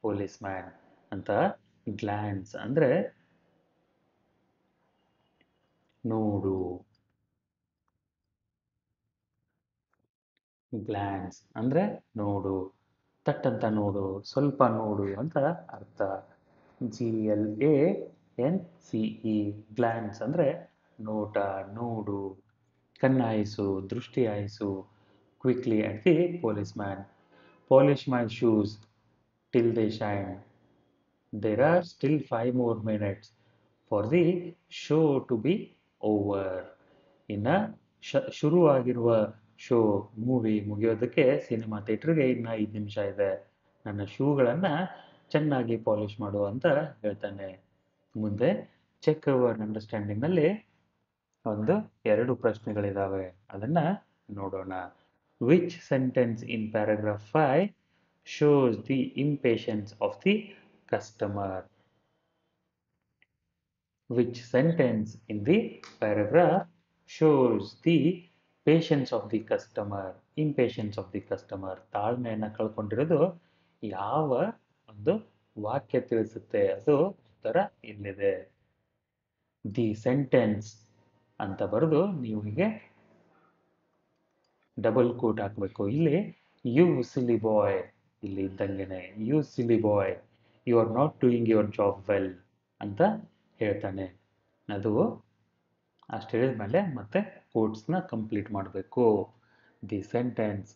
policeman ಅಂತ ಗ್ಲ್ಯಾನ್ಸ್ ಅಂದರೆ ನೋಡು. ಗ್ಲ್ಯಾನ್ಸ್ ಅಂದರೆ ನೋಡು. ತಟ್ಟಂತ ನೋಡು, ಸ್ವಲ್ಪ ನೋಡು ಅಂತ ಅರ್ಥ. G L A N C E glance ಅಂದರೆ ನೋಟ, ನೋಡು, ಕಣ್ಣಾಯಿಸು, ದೃಷ್ಟಿ ಆಯಿಸು quickly at the policeman polish my shoes till they shine there are still five more minutes for the show to be over ಇನ್ನು ಶ, ಶುರುವಾಗಿರುವ ಶೋ ಮೂವಿ ಮುಗಿಯೋದಕ್ಕೆ cinema ಥಿಯೇಟ್ರಿಗೆ ಇನ್ನು ಐದು ನಿಮಿಷ ಇದೆ. ನನ್ನ ಶೂಗಳನ್ನು ಚೆನ್ನಾಗಿ ಪಾಲಿಶ್ ಮಾಡು ಅಂತ ಹೇಳ್ತಾನೆ. ಮುಂದೆ ಚೆಕ್ ಅವರ್ ಅಂಡರ್ಸ್ಟ್ಯಾಂಡಿಂಗ್ನಲ್ಲಿ ಒಂದು ಎರಡು ಪ್ರಶ್ನೆಗಳಿದಾವೆ. ಅದನ್ನ ನೋಡೋಣ. Which sentence in paragraph five shows the impatience of the customer which sentence in the paragraph shows the patience of the customer impatience of the customer ತಾಳ್ಮೆಯನ್ನು ಕಳ್ಕೊಂಡಿರೋದು ಯಾವ ಒಂದು ವಾಕ್ಯ ತಿಳಿಸುತ್ತೆ? ಅದು ಉತ್ತರ ಇಲ್ಲಿದೆ. ದಿ ಸೆಂಟೆನ್ಸ್ ಅಂತ ಬರೆದು ನೀವು ಹೀಗೆ ಡಬಲ್ ಕೋಟ್ ಹಾಕಬೇಕು. ಇಲ್ಲಿ ಯು ಸಿಲಿ ಬಾಯ್ ಇಲ್ಲಿ ಇದ್ದಂಗೆನೆ you silly boy you are not doing your job well ಅಂತ ಹೇಳ್ತಾನೆ. ಅದು ಅಷ್ಟು ಹೇಳಿದ್ಮೇಲೆ ಮತ್ತೆ ಕೋಟ್ಸ್ನ ಕಂಪ್ಲೀಟ್ ಮಾಡಬೇಕು. ದಿ ಸೆಂಟೆನ್ಸ್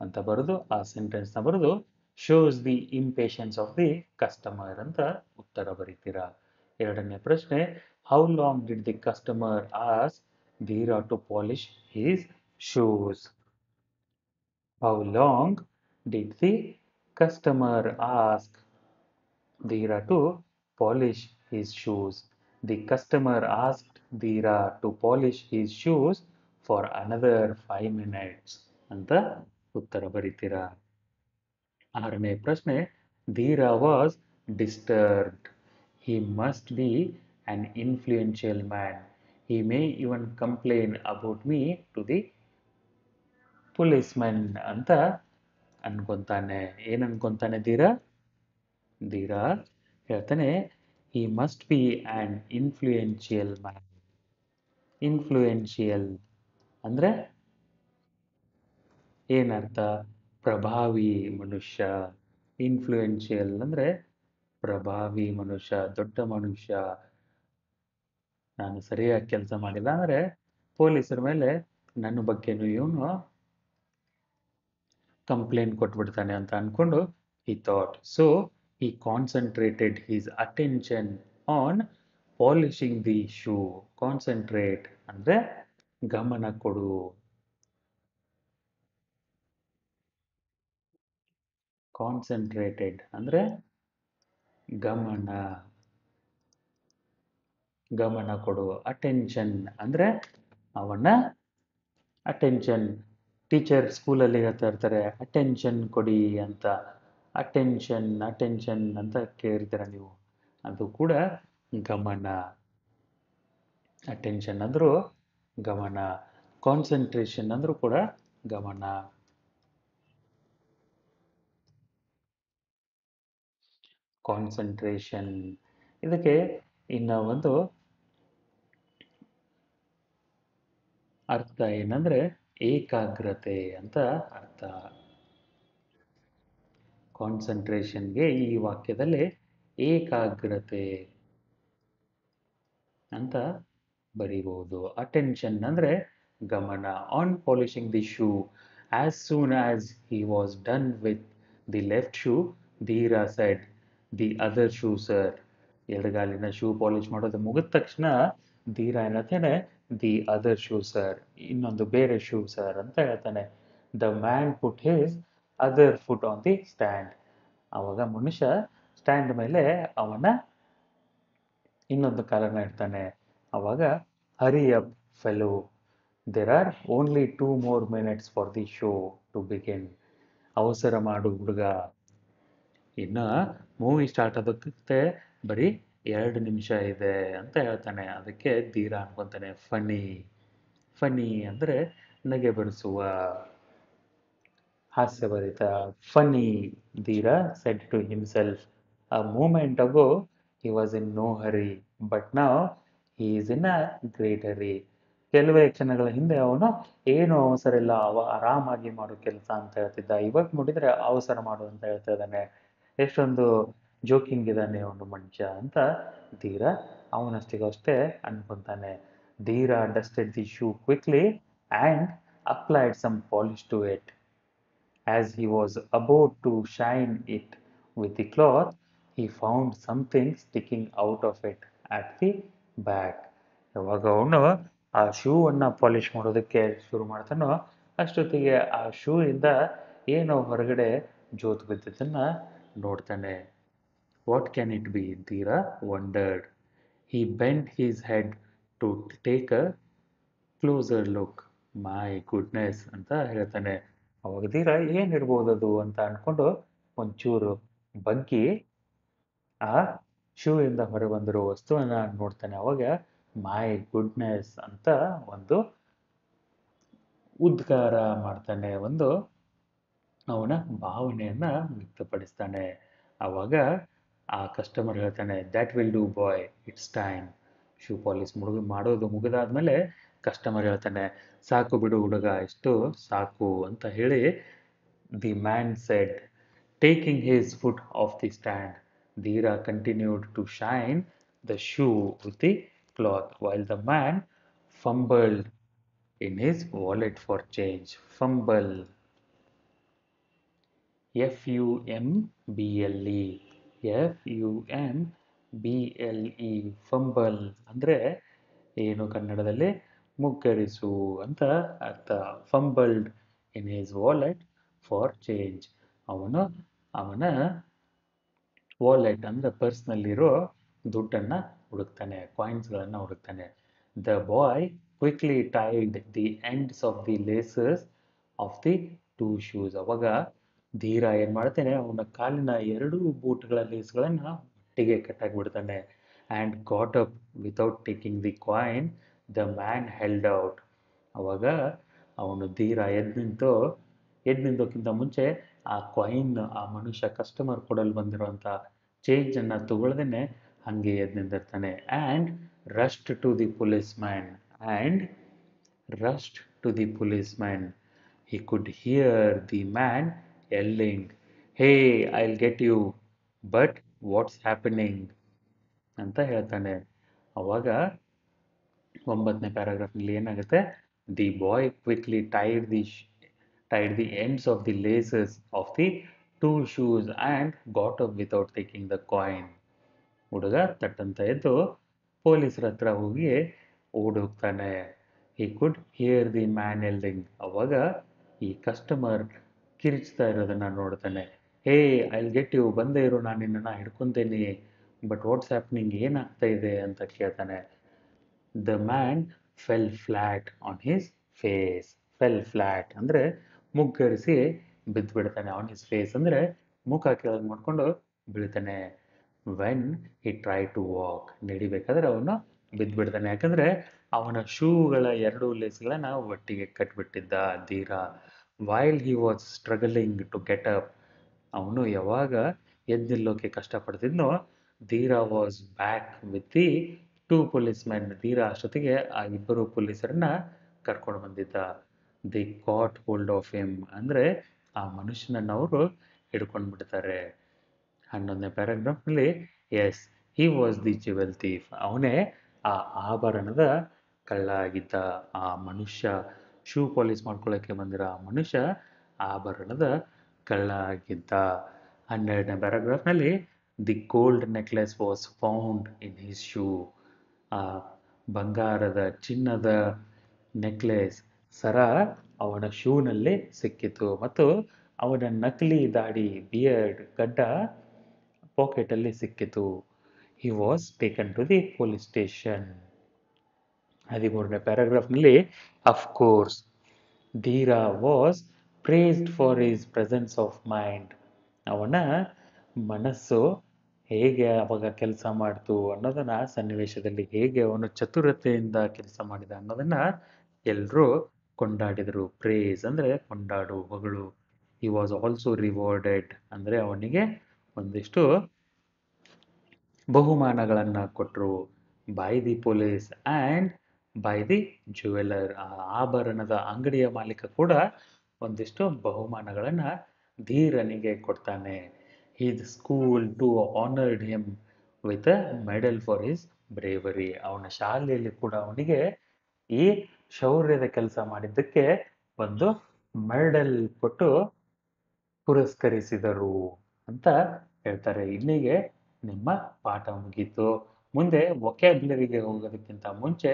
ಅಂತ ಬರೆದು, ಆ ಸೆಂಟೆನ್ಸ್ನ ಬರೆದು shows the impatience of the customer ಅಂತ ಉತ್ತರ ಬರೀತೀರಾ. ಎರಡನೇ ಪ್ರಶ್ನೆ how long did the customer ask Dheera to polish his shoes how long did the customer ask Dheera to polish his shoes. The customer asked Dheera to polish his shoes for another five minutes. ಅಂತ ಉತ್ತರ ಬರೀತೀರಾ ಆರನೇ ಪ್ರಶ್ನೆ Dheera was disturbed he must be an influential man he may even complain about me to the policemen ಅಂತ ಅನ್ಕೊಂತಾನೆ. ಏನು ಅನ್ಕೊಂತಾನೆ ಧೀರಾ? ಧೀರಾ ಹೇಳ್ತಾನೆ he must be an influential man influential ಅಂದರೆ ಏನರ್ಥ? ಪ್ರಭಾವಿ ಮನುಷ್ಯ. ಇನ್ಫ್ಲೂಯೆನ್ಷಿಯಲ್ ಅಂದರೆ ಪ್ರಭಾವಿ ಮನುಷ್ಯ, ದೊಡ್ಡ ಮನುಷ್ಯ. ನಾನು ಸರಿಯಾಗಿ ಕೆಲಸ ಮಾಡಿಲ್ಲ ಅಂದರೆ ಪೊಲೀಸರ ಮೇಲೆ ನನ್ನ ಬಗ್ಗೆನು ಇವನು ಕಂಪ್ಲೇಂಟ್ ಕೊಟ್ಬಿಡ್ತಾನೆ ಅಂತ ಅಂದ್ಕೊಂಡು he thought so he concentrated his attention on polishing the shoe concentrate ಅಂದ್ರೆ ಗಮನ ಕೊಡು. ಕಾನ್ಸಂಟ್ರೇಟೆಡ್ ಅಂದ್ರೆ ಗಮನ ಗಮನ ಕೊಡು ಅಟೆನ್ಷನ್ ಅಂದ್ರೆ ಅವನ ಅಟೆನ್ಷನ್ ಟೀಚರ್ ಸ್ಕೂಲಲ್ಲಿ ಹೇಳ್ತಾ ಇರ್ತಾರೆ ಅಟೆನ್ಷನ್ ಕೊಡಿ ಅಂತ. ಅಟೆನ್ಷನ್ ಅಟೆನ್ಷನ್ ಅಂತ ಕೇಳ್ತೀರ ನೀವು? ಅದು ಕೂಡ ಗಮನ. ಅಟೆನ್ಷನ್ ಅಂದರೂ ಗಮನ. ಕಾನ್ಸಂಟ್ರೇಷನ್ ಅಂದರೂ ಕೂಡ ಗಮನ. ಕಾನ್ಸಂಟ್ರೇಷನ್ ಇದಕ್ಕೆ ಇನ್ನು ಒಂದು ಅರ್ಥ ಏನಂದ್ರೆ ಏಕಾಗ್ರತೆ ಅಂತ ಅರ್ಥ. ಕಾನ್ಸಂಟ್ರೇಷನ್ಗೆ ಈ ವಾಕ್ಯದಲ್ಲಿ ಏಕಾಗ್ರತೆ ಅಂತ ಬರೀಬಹುದು ಅಟೆನ್ಷನ್ ಅಂದ್ರೆ ಗಮನ. On polishing the shoe as soon as he was done with the left shoe Dhira said the other shoe, sir. ಎಡಗಾಲಿನ shoe polish ಮಾಡೋದು ಮುಗಿದ ತಕ್ಷಣ ಧೀರ ಏನತ್ತೇನೆ ದಿ ಅದರ್ ಶೂ, ಸರ್. ಇನ್ನೊಂದು ಬೇರೆ ಶೂ, ಸರ್, ಅಂತ ಹೇಳ್ತಾನೆ. The man put his other foot on the stand. ಅವಾಗ ಮನುಷ್ಯ ಸ್ಟ್ಯಾಂಡ್ ಮೇಲೆ ಅವನ ಇನ್ನೊಂದು ಕಾಲನ್ನ ಇಡ್ತಾನೆ. ಅವಾಗ, hurry up fellow there are only two more minutes for the show to begin ಅವಸರ ಮಾಡು ಹುಡುಗ. ಇನ್ನು ಮೂವಿ ಸ್ಟಾರ್ಟ್ ಆಗೋದಕ್ಕೆ ಬರೀ ಎರಡು ನಿಮಿಷ ಇದೆ ಅಂತ ಹೇಳ್ತಾನೆ. ಅದಕ್ಕೆ ಧೀರ ಅನ್ಕೊಂತಾನೆ ಫನಿ ಫನಿ ಅಂದರೆ ನಗೆ ಬರಿಸುವ ಹಾಸ್ಯಭರಿತ funny Dhira said to himself a moment ago he was in no hurry but now he is in a great hurry ಕೆಲವೇ ಕ್ಷಣಗಳ ಹಿಂದೆ ಅವನು, ಏನು ಅವಸರ ಇಲ್ಲ, ಅವ ಆರಾಮಾಗಿ ಮಾಡೋ ಕೆಲಸ ಅಂತ ಹೇಳ್ತಿದ್ದ. ಇವಾಗ ನೋಡಿದ್ರೆ ಅವಸರ ಮಾಡು ಅಂತ ಹೇಳ್ತಾ ಇದ್ದಾನೆ. ಎಷ್ಟೊಂದು ಜೋಕಿಂಗ್ ಇದ್ದಾನೆ ಅವನು ಮನುಷ್ಯ ಅಂತ ಧೀರ ಅವನಷ್ಟಿಗಷ್ಟೇ ಅನ್ಕೊಂತಾನೆ Dhira dusted the shoe quickly and applied some polish to it As he was about to shine it with the cloth he found something sticking out of it at the back ಯಾವಾಗ ಅವನು ಆ shoe ಅನ್ನ polish ಮಾಡೋದಕ್ಕೆ ಶುರು ಮಾಡ್ತಾನೋ ಅಷ್ಟೊತ್ತಿಗೆ ಆ shoe ಇಂದ ಏನೋ ಹೊರಗಡೆ ಜೋತು ಬಿದ್ದದನ್ನ ನೋಡ್ತಾನೆ what can it be Dhira wondered he bent his head to take a closer look my goodness ಅಂತ ಹೇಳ್ತಾನೆ. ಅವಾಗ ಧೀರ ಅದು ಅಂತ ಅಂದ್ಕೊಂಡು ಒಂಚೂರು ಬಗ್ಗಿ ಆ ಶೂ ಇಂದ ಹೊರಬಂದಿರೋ ವಸ್ತುವನ್ನ ನೋಡ್ತಾನೆ. ಅವಾಗ ಮೈ ಗುಡ್ನೆಸ್ ಅಂತ ಒಂದು ಉದ್ಗಾರ ಮಾಡ್ತಾನೆ. ಒಂದು ಅವನ ಭಾವನೆಯನ್ನ ವ್ಯಕ್ತಪಡಿಸ್ತಾನೆ. ಆವಾಗ ಆ ಕಸ್ಟಮರ್ ಹೇಳ್ತಾನೆ that will do boy it's time shoe polish ಮುಡುಗು ಮಾಡೋದು ಮುಗಿದಾದ್ಮೇಲೆ ಕಸ್ಟಮರ್ ಹೇಳ್ತಾನೆ, ಸಾಕು ಬಿಡು ಹುಡುಗ, ಇಷ್ಟು ಸಾಕು ಅಂತ ಹೇಳಿ the man said taking his foot off the stand Dhira continued to shine the shoe with the cloth while the man fumbled in his wallet for change fumble F U M B L E F U M B L E fumble ಅಂದರೆ ಏನು ಕನ್ನಡದಲ್ಲಿ? ಮುಗ್ಗರಿಸು ಅಂತ ಅರ್ಥ. Fumbled in his wallet for change ಅವನು, ಅವನ wallet ಅಂದರೆ ಪರ್ಸ್ನಲ್ಲಿರೋ ದುಡ್ಡನ್ನು ಹುಡುಕ್ತಾನೆ ಕಾಯಿನ್ಸ್ಗಳನ್ನು ಹುಡುಕ್ತಾನೆ. The boy quickly tied the ends of the laces of the two shoes ಅವಾಗ ಧೀರ ಏನು ಮಾಡ್ತಾನೆ, ಅವನ ಕಾಲಿನ ಎರಡೂ ಬೂಟ್ಗಳ ಲೇಸ್ಗಳನ್ನು ಒಟ್ಟಿಗೆ ಕಟ್ಟಾಕ್ಬಿಡ್ತಾನೆ and got up without taking the coin the man held out ಅವಾಗ ಅವನು ಧೀರ ಎದ್ದು ನಿಂತು ಎದ್ದು ನಿಂತೋಕ್ಕಿಂತ ಮುಂಚೆ ಆ ಕಾಯಿನ್ ಆ ಮನುಷ್ಯ ಕಸ್ಟಮರ್ ಕೊಡಲು ಬಂದಿರುವಂಥ ಚೇಂಜನ್ನು ತಗೊಳ್ದೇನೆ ಹಾಗೆ ಎದ್ದು ನಿಂತಿರ್ತಾನೆ. And rushed to the police man and rushed to the police man he could hear the man yelling, Hey, I'll get you, but what's happening? ಅಂತ ಹೇಳ್ತಾನೆ. ಅವಾಗ ಒಂಬತ್ತನೇ ಪ್ಯಾರಾಗ್ರಾಫ್ನಲ್ಲಿ ಏನಾಗುತ್ತೆ? The boy quickly tied the tied the ends of the laces of the two shoes and got up without taking the coin ಹುಡುಗ ತಟ್ಟಂತ ಎದ್ದು ಪೊಲೀಸರ ಹತ್ರ ಹೋಗಿ ಓಡೋಗ್ತಾನೆ he could hear the man yelling ಅವಾಗ ಈ ಕಸ್ಟಮರ್ ಕಿರಿಚ್ತಾ ಇರೋದನ್ನು ನೋಡ್ತಾನೆ. ಹೇ ಐ ಗೆಟ್ ಯು ಬಂದೇ ಇರು, ನಾನು ನಿನ್ನನ್ನು ಹಿಡ್ಕೊತೇನೆ. ಬಟ್ ವಾಟ್ಸ್ ಹ್ಯಾಪ್ನಿಂಗ್ ಏನಾಗ್ತಾ ಇದೆ ಅಂತ ಕೇಳ್ತಾನೆ. The man fell flat on his face fell flat ಅಂದರೆ ಮುಗ್ಗರಿಸಿ ಬಿದ್ದು ಬಿಡ್ತಾನೆ ಆನ್ ಹಿಸ್ ಫೇಸ್ ಅಂದರೆ ಮುಖ ಕೆಳಗೆ ಮಾಡ್ಕೊಂಡು ಬೀಳ್ತಾನೆ. When he try to walk ನಡಿಬೇಕಾದ್ರೆ ಅವನು ಬಿದ್ದು ಬಿಡ್ತಾನೆ ಯಾಕಂದರೆ ಅವನ ಶೂಗಳ ಎರಡು ಲೇಸ್ಗಳನ್ನ ಒಟ್ಟಿಗೆ ಕಟ್ಬಿಟ್ಟಿದ್ದ Dhira. While he was struggling to get up ಅವನು ಯಾವಾಗ ಎದ್ದಿಲ್ಲೋಕೆ ಕಷ್ಟಪಡ್ತಿದ್ನೋ, Dhira was back with the two police man Dhira ಅಷ್ಟೊತ್ತಿಗೆ ಆ ಇಬ್ಬರು ಪೊಲೀಸರನ್ನ ಕರ್ಕೊಂಡು ಬಂದಿದ್ದ. The caught hold of him ಅಂದರೆ ಆ ಮನುಷ್ಯನನ್ನು ಅವರು ಹಿಡ್ಕೊಂಡು ಬಿಡ್ತಾರೆ ಹನ್ನೊಂದನೇ ಪ್ಯಾರಾಗ್ರಾಫ್ನಲ್ಲಿ yes he was the jewel thief ಅವನೇ ಆ ಆಭರಣದ ಕಳ್ಳ ಆಗಿದ್ದ ಆ ಮನುಷ್ಯ ಶೂ ಪಾಲಿಸ್ ಮಾಡ್ಕೊಳ್ಳೋಕ್ಕೆ ಬಂದಿರೋ ಆ ಮನುಷ್ಯ ಆಭರಣದ ಕಳ್ಳ ಆಗಿದ್ದ ಹನ್ನೆರಡನೇ ಪ್ಯಾರಾಗ್ರಾಫ್ನಲ್ಲಿ the gold necklace was found in his shoe ಆ ಬಂಗಾರದ ಚಿನ್ನದ ನೆಕ್ಲೆಸ್ ಸರ ಅವನ ಶೂನಲ್ಲಿ ಸಿಕ್ಕಿತು ಮತ್ತು ಅವನ ನಕಲಿ ದಾಡಿ, ಬಿಯರ್ಡ್ ಗಡ್ಡ ಪಾಕೆಟಲ್ಲಿ ಸಿಕ್ಕಿತು. He was taken to the police station ಹದಿಮೂರನೇ ಪ್ಯಾರಾಗ್ರಾಫ್ನಲ್ಲಿ of course Dhira was praised for his presence of mind ಅವನ ಮನಸ್ಸು ಹೇಗೆ ಅವಾಗ ಕೆಲಸ ಮಾಡ್ತು ಅನ್ನೋದನ್ನ ಸನ್ನಿವೇಶದಲ್ಲಿ ಹೇಗೆ ಅವನು ಚತುರತೆಯಿಂದ ಕೆಲಸ ಮಾಡಿದ ಅನ್ನೋದನ್ನ ಎಲ್ಲರೂ ಕೊಂಡಾಡಿದರು. ಪ್ರೇಸ್ ಅಂದರೆ ಕೊಂಡಾಡು, ಹೊಗಳು. ಹಿ ವಾಸ್ ಆಲ್ಸೋ ರಿವಾರ್ಡೆಡ್ ಅಂದರೆ ಅವನಿಗೆ ಒಂದಿಷ್ಟು ಬಹುಮಾನಗಳನ್ನು ಕೊಟ್ಟರು by the police and by the jeweller ಆ ಆಭರಣದ ಅಂಗಡಿಯ ಮಾಲೀಕ ಕೂಡ ಒಂದಿಷ್ಟು ಬಹುಮಾನಗಳನ್ನು ಧೀರನಿಗೆ ಕೊಡ್ತಾನೆ. ಈ school too honoured him with a medal for his bravery ಅವನ ಶಾಲೆಯಲ್ಲಿ ಕೂಡ ಅವನಿಗೆ ಈ ಶೌರ್ಯದ ಕೆಲಸ ಮಾಡಿದ್ದಕ್ಕೆ ಒಂದು ಮೆಡಲ್ ಕೊಟ್ಟು ಪುರಸ್ಕರಿಸಿದರು ಅಂತ ಹೇಳ್ತಾರೆ. ಇಲ್ಲಿಗೆ ನಿಮ್ಮ ಪಾಠ ಮುಗೀತು. ಮುಂದೆ ವೊಕ್ಯಾಬ್ಲರಿಗೆ ಹೋಗೋದಕ್ಕಿಂತ ಮುಂಚೆ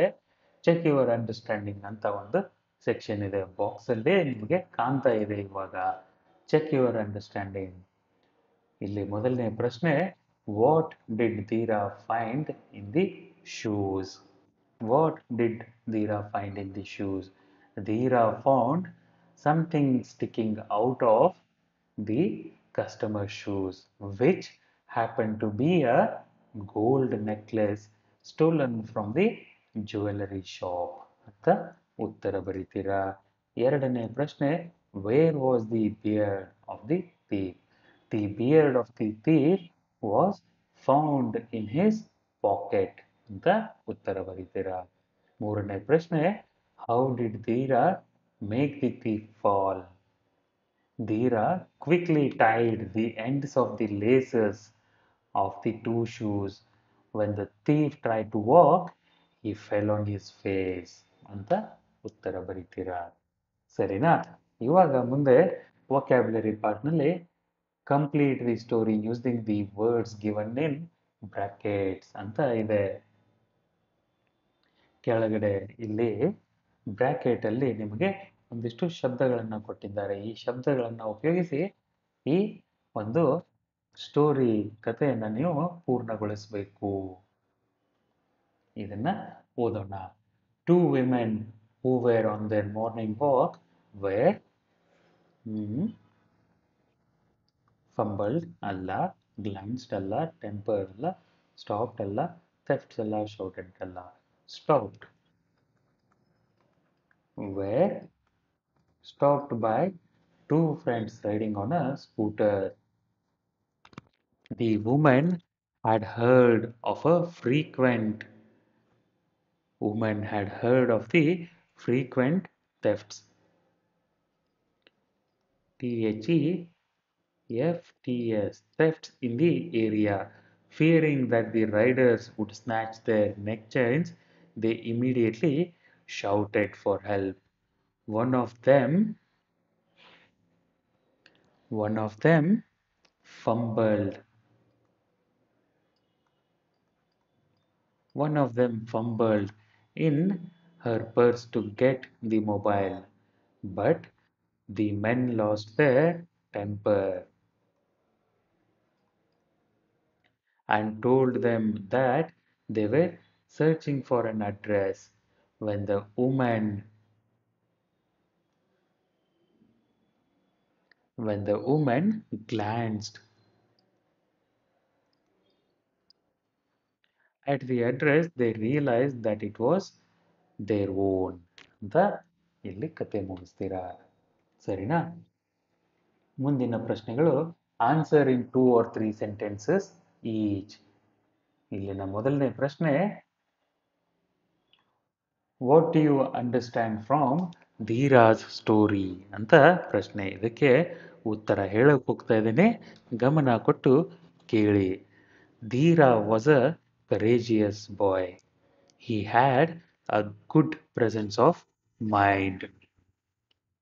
ಚೆಕ್ ಯುವರ್ ಅಂಡರ್ಸ್ಟ್ಯಾಂಡಿಂಗ್ ಅಂತ ಒಂದು ಸೆಕ್ಷನ್ ಇದೆ. ಬಾಕ್ಸಲ್ಲಿ ನಿಮಗೆ ಕಾಣ್ತಾ ಇದೆ ಇವಾಗ. ಚೆಕ್ ಯುವರ್ ಅಂಡರ್ಸ್ಟ್ಯಾಂಡಿಂಗ್ ಇಲ್ಲಿ ಮೊದಲನೇ ಪ್ರಶ್ನೆ what did Dhira find in the shoes what did Dhira find in the shoes Dhira found something sticking out of the customer's shoes, which happened to be a gold necklace stolen from the jewelry shop. ಅಂತ ಉತ್ತರ ಬರೀತೀರಾ ಎರಡನೇ ಪ್ರಶ್ನೆ where was the beard of the thief the beard of the thief was found in his pocket ಅಂತ ಉತ್ತರ ಬರೀತೀರಾ ಮೂರನೇ ಪ್ರಶ್ನೆ how did Dhira make the thief fall. Dhira quickly tied the ends of the laces of the two shoes. When the thief tried to walk, he fell on his face ಅಂತ ಉತ್ತರ ಬರೀತೀರಾ? ಸರಿನಾ? ಇವಾಗ ಮುಂದೆ vocabulary ಪಾರ್ಟ್ನಲ್ಲಿ complete the story using the words given in brackets ಅಂತ ಇದೆ. ಕೆಳಗಡೆ ಇಲ್ಲಿ ಬ್ರಾಕೆಟ್ ಅಲ್ಲಿ ನಿಮಗೆ ಒಂದಿಷ್ಟು ಶಬ್ದಗಳನ್ನು ಕೊಟ್ಟಿದ್ದಾರೆ. ಈ ಶಬ್ದಗಳನ್ನು ಉಪಯೋಗಿಸಿ ಈ ಒಂದು ಸ್ಟೋರಿ ಕಥೆಯನ್ನು ನೀವು ಪೂರ್ಣಗೊಳಿಸಬೇಕು. ಇದನ್ನ ಓದೋಣ two women who were on their morning walk were fumbled ಅಲ್ಲ ಗ್ಲಾನ್ಸ್ಡ್ ಅಲ್ಲ ಟೆಂಪರ್ ಅಲ್ಲ ಸ್ಟಾಪ್ಡ್ ಅಲ್ಲ ಥೆಫ್ಟ್ಸ್ ಅಲ್ಲ ಶೌಟೆಡ್ ಅಲ್ಲ stopped were stopped by two friends riding on a scooter. The woman had heard of a frequent woman had heard of the frequent thefts. T-H-E-F-T-S thefts in the area. Fearing that the riders would snatch their neck chains, they immediately shouted for help. One of them, one of them fumbled. One of them fumbled in her purse to get the mobile, but the men lost their temper and told them that they were searching for an address. When the woman when the woman glanced at the address, they realized that it was their own. ಅಂತ ಇಲ್ಲಿ ಕತೆ ಮುಗಿಸ್ತೀರಾ? ಸರಿನಾ? ಮುಂದಿನ ಪ್ರಶ್ನೆಗಳು answer in two or three sentences each ಇಲ್ಲಿನ ಮೊದಲನೇ ಪ್ರಶ್ನೆ what you understand from Dhiraj story ಅಂತ ಪ್ರಶ್ನೆ. ಇದಕ್ಕೆ ಉತ್ತರ ಹೇಳಕ್ಕೆ ಹೋಗ್ತಾ ಇದ್ದೀನಿ. ಗಮನ ಕೊಟ್ಟು ಕೇಳಿ. Dhira was a Courageous boy he had a good presence of mind.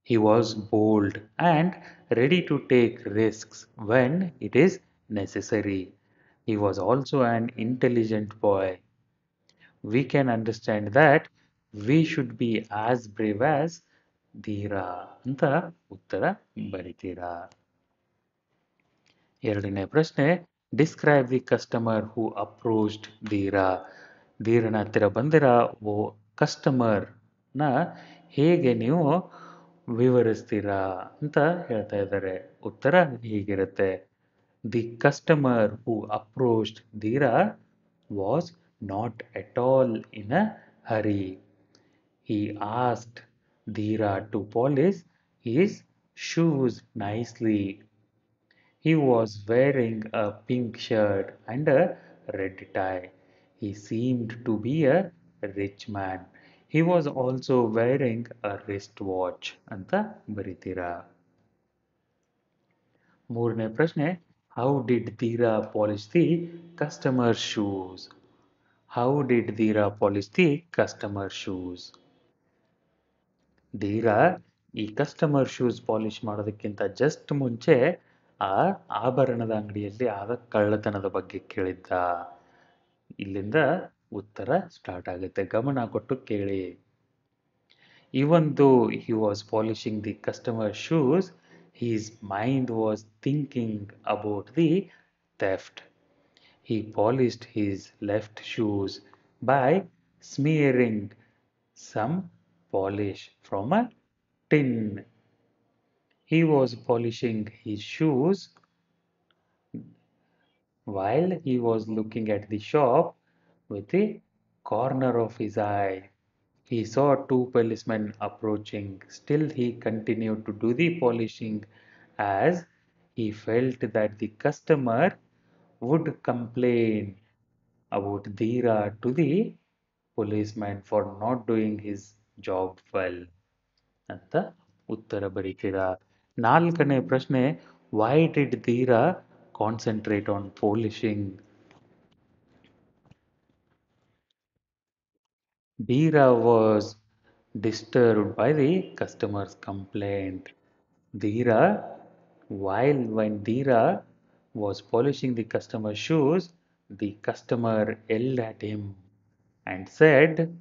He was bold and ready to take risks when it is necessary. He was also an intelligent boy. We can understand that we should be as brave as Dheera ಅಂತ ಉತ್ತರ ಬರಿತೀರಾ ಎರಡನೇ ಪ್ರಶ್ನೆ describe the customer who approached Dhira ಧೀರನ ಹತ್ತಿರ ಬಂದಿರ? ಓ ಕಸ್ಟಮರ್ನ ಹೇಗೆ ನೀವು ವಿವರಿಸ್ತೀರಾ ಅಂತ ಹೇಳ್ತಾ ಇದ್ದಾರೆ. ಉತ್ತರ ಹೀಗಿರುತ್ತೆ. The customer who approached Dhira was not at all in a hurry he asked Dhira to polish his shoes nicely. He was wearing a pink shirt and a red tie. He seemed to be a rich man. He was also wearing a wristwatch ಅಂತ ಬರಿತೀರಾ ಮೂರನೇ ಪ್ರಶ್ನೆ how did Dheera polish the customer shoes how did Dheera polish the customer shoes Dheera ಈ customer shoes polish ಮಾಡೋದಕ್ಕಿಂತ just ಮುಂಚೆ ಆ ಆಭರಣದ ಅಂಗಡಿಯಲ್ಲಿ ಆದ ಕಳ್ಳತನದ ಬಗ್ಗೆ ಕೇಳಿದ್ದ? ಇಲ್ಲಿಂದ ಉತ್ತರ ಸ್ಟಾರ್ಟ್ ಆಗುತ್ತೆ. ಗಮನ ಕೊಟ್ಟು ಕೇಳಿ. Even though he was polishing the customer shoes his mind was thinking about the theft he polished his left shoes by smearing some polish from a tin. He was polishing his shoes while he was looking at the shop with the corner of his eye. He saw two policemen approaching. Still, he continued to do the polishing as he felt that the customer would complain about Dheera to the policeman for not doing his job well ಅಂತ ಉತ್ತರ ಬರೀತೀರಾ ನಾಲ್ಕನೇ ಪ್ರಶ್ನೆ why did Dheera concentrate on polishing Dheera was disturbed by the customer's complaint. Dheera, while when Dheera was polishing the customer's shoes, the customer yelled at him and said,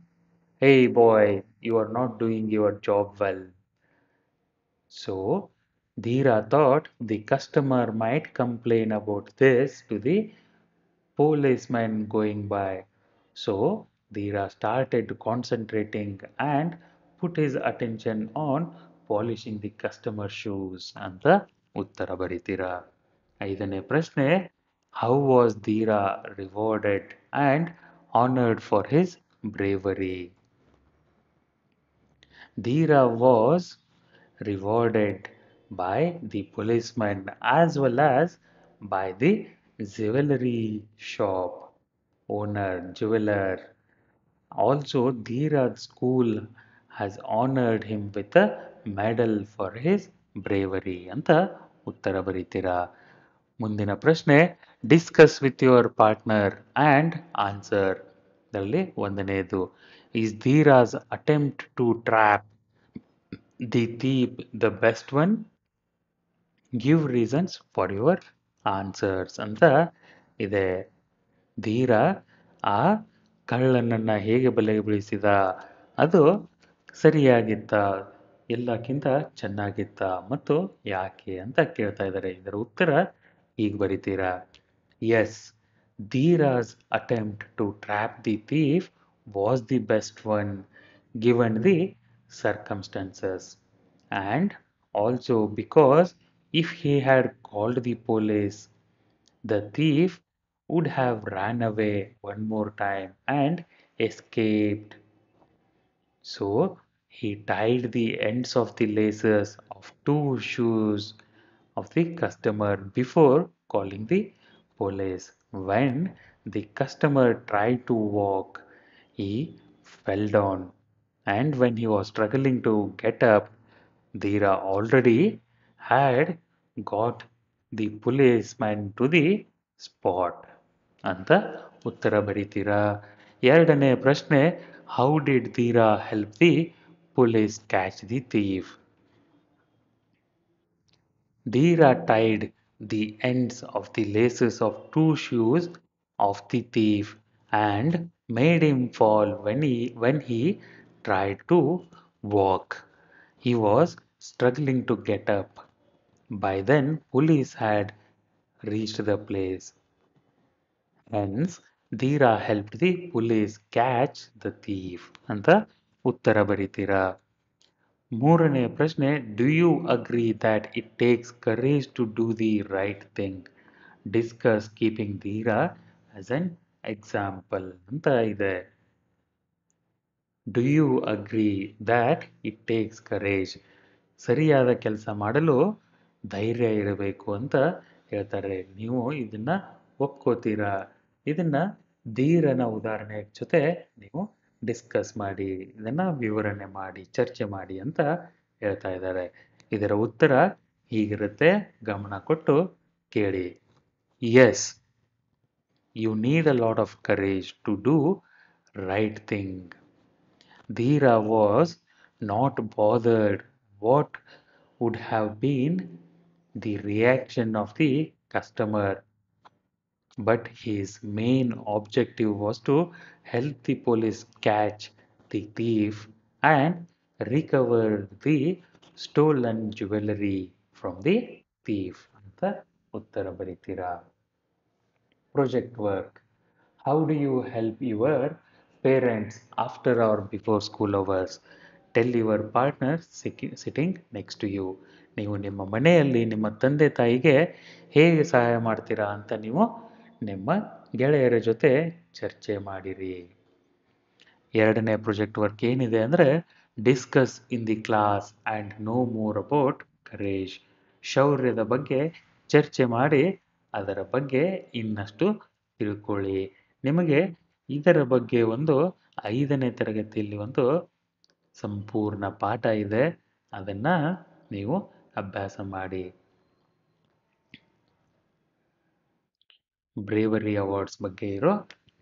Hey boy, you are not doing your job well. So, Dheera thought the customer might complain about this to the policeman going by. So, Dheera started concentrating and put his attention on polishing the customer shoes ಅಂತ ಉತ್ತರ ಬರೀತೀರಾ ಐದನೇ ಪ್ರಶ್ನೆ how was Dheera rewarded and honored for his bravery. Dheera was rewarded by the policeman as well as by the jewelry shop owner, jeweler. Also, Dheera's school has honored him with a medal for his bravery ಅಂತ ಉತ್ತರ ಬರೀತೀರಾ ಮುಂದಿನ ಪ್ರಶ್ನೆ discuss with your partner and answer ಇದರಲ್ಲಿ ಒಂದನೇದು is Dheera's attempt to trap the thief the best one give reasons for your answers ಅಂತ ಇದೆ. ಧೀರ, ಆ ಕಳ್ಳನನ್ನು ಹೇಗೆ ಬಲೆಗೆ ಬೀಳಿಸಿದ ಅದು ಸರಿಯಾಗಿತ್ತ? ಎಲ್ಲಕ್ಕಿಂತ ಚೆನ್ನಾಗಿತ್ತ? ಮತ್ತು ಯಾಕೆ ಅಂತ ಕೇಳ್ತಾ ಇದ್ದಾರೆ. ಇದರ ಉತ್ತರ ಈಗ ಬರಿತೀರಾ? Yes Dhira's attempt to trap the thief was the best one given the circumstances and also because If he had called the police, the thief would have run away one more time and escaped. So he tied the ends of the laces of two shoes of the customer before calling the police. When the customer tried to walk, he fell down. And when he was struggling to get up, Dira already had got the policeman to the spot ಅಂತ ಉತ್ತರ ಬರೀತೀರಾ ಎರಡನೇ ಪ್ರಶ್ನೆ how did Dhira help the police catch the thief Dhira tied the ends of the laces of two shoes of the thief and made him fall when he, when he tried to walk. He was struggling to get up. By then, police had reached the place. Hence, Dheera helped the police catch the thief. ಅಂತ ಉತ್ತರ ಬರೀತೀರಾ? ಮೂರನೇ ಪ್ರಶ್ನೆ do you agree that it takes courage to do the right thing discuss keeping Dhira as an example ಅಂತ ಇದೆ. Do you agree that it takes courage ಸರಿಯಾದ ಕೆಲಸ ಮಾಡಲು ಧೈರ್ಯ ಇರಬೇಕು ಅಂತ ಹೇಳ್ತಾರೆ. ನೀವು ಇದನ್ನ ಒಪ್ಕೋತೀರಾ? ಇದನ್ನ ಧೀರನ ಉದಾಹರಣೆ ಜೊತೆ ನೀವು ಡಿಸ್ಕಸ್ ಮಾಡಿ, ಇದನ್ನ ವಿವರಣೆ ಮಾಡಿ, ಚರ್ಚೆ ಮಾಡಿ ಅಂತ ಹೇಳ್ತಾ ಇದ್ದಾರೆ. ಇದರ ಉತ್ತರ ಹೀಗಿರುತ್ತೆ. ಗಮನ ಕೊಟ್ಟು ಕೇಳಿ. Yes you need a lot of courage to do right thing Dhira was not bothered what would have been the reaction of the customer. But his main objective was to help the police catch the thief and recover the stolen jewelry from the thief. Project work. How do you help your parents after or before school hours? Tell your partner sitting next to you. ನೀವು ನಿಮ್ಮ ಮನೆಯಲ್ಲಿ ನಿಮ್ಮ ತಂದೆ ತಾಯಿಗೆ ಹೇಗೆ ಸಹಾಯ ಮಾಡ್ತೀರಾ ಅಂತ ನೀವು ನಿಮ್ಮ ಗೆಳೆಯರ ಜೊತೆ ಚರ್ಚೆ ಮಾಡಿರಿ. ಎರಡನೇ ಪ್ರೊಜೆಕ್ಟ್ ವರ್ಕ್ ಏನಿದೆ ಅಂದರೆ discuss in the class and know more about courage ಶೌರ್ಯದ ಬಗ್ಗೆ ಚರ್ಚೆ ಮಾಡಿ, ಅದರ ಬಗ್ಗೆ ಇನ್ನಷ್ಟು ತಿಳ್ಕೊಳ್ಳಿ. ನಿಮಗೆ ಇದರ ಬಗ್ಗೆ ಒಂದು ಐದನೇ ತರಗತಿಯಲ್ಲಿ ಒಂದು ಸಂಪೂರ್ಣ ಪಾಠ ಇದೆ. ಅದನ್ನು ನೀವು ಅಭ್ಯಾಸ ಮಾಡಿ. ಬ್ರೇವರಿ ಅವಾರ್ಡ್ಸ್ ಬಗ್ಗೆ ಇರೋ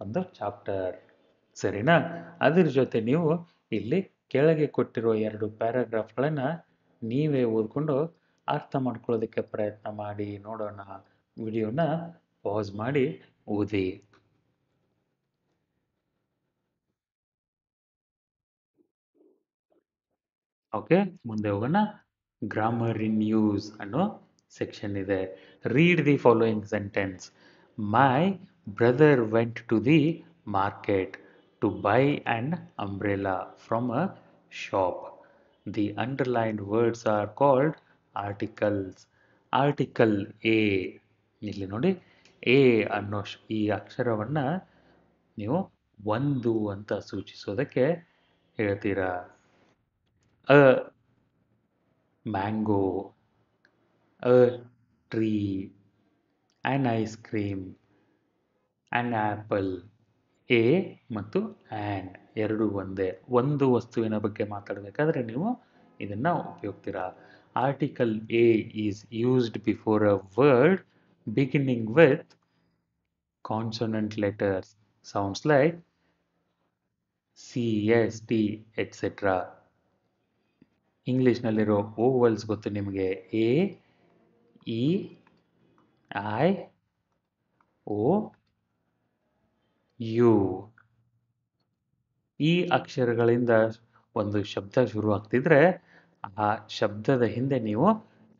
ಒಂದು ಚಾಪ್ಟರ್. ಸರಿನಾ? ಅದ್ರ ಜೊತೆ ನೀವು ಇಲ್ಲಿ ಕೆಳಗೆ ಕೊಟ್ಟಿರೋ ಎರಡು ಪ್ಯಾರಾಗ್ರಾಫ್ಗಳನ್ನು ನೀವೇ ಓದ್ಕೊಂಡು ಅರ್ಥ ಮಾಡ್ಕೊಳ್ಳೋದಕ್ಕೆ ಪ್ರಯತ್ನ ಮಾಡಿ. ನೋಡೋಣ. ವಿಡಿಯೋನ ಪಾಸ್ ಮಾಡಿ ಓದಿ. ಓಕೆ, ಮುಂದೆ ಹೋಗೋಣ. ಗ್ರಾಮರ್ ಇನ್ ಯೂಸ್ ಅನ್ನೋ ಸೆಕ್ಷನ್ ಇದೆ. Read the following sentence my brother went to the market to buy an umbrella from a shop the underlined words are called articles article a ಇಲ್ಲಿ ನೋಡಿ A ಅನ್ನೋ ಈ ಅಕ್ಷರವನ್ನು ನೀವು ಒಂದು ಅಂತ ಸೂಚಿಸೋದಕ್ಕೆ ಹೇಳ್ತೀರಾ? Mango a tree, an ice cream, an apple a ಮತ್ತು ಆ್ಯಂಡ್ ಎರಡು ಒಂದೇ. ಒಂದು ವಸ್ತುವಿನ ಬಗ್ಗೆ ಮಾತಾಡಬೇಕಾದ್ರೆ ನೀವು ಇದನ್ನು ಉಪಯೋಗ್ತೀರಾ? Article a is used before a word beginning with consonant letters sounds like C S T etcetera ಇಂಗ್ಲೀಷ್ನಲ್ಲಿರೋ vowels ಗೊತ್ತು ನಿಮಗೆ? A, E, I, O, U. ಈ ಅಕ್ಷರಗಳಿಂದ ಒಂದು ಶಬ್ದ ಶುರು ಆಗ್ತಿದ್ರೆ ಆ ಶಬ್ದದ ಹಿಂದೆ ನೀವು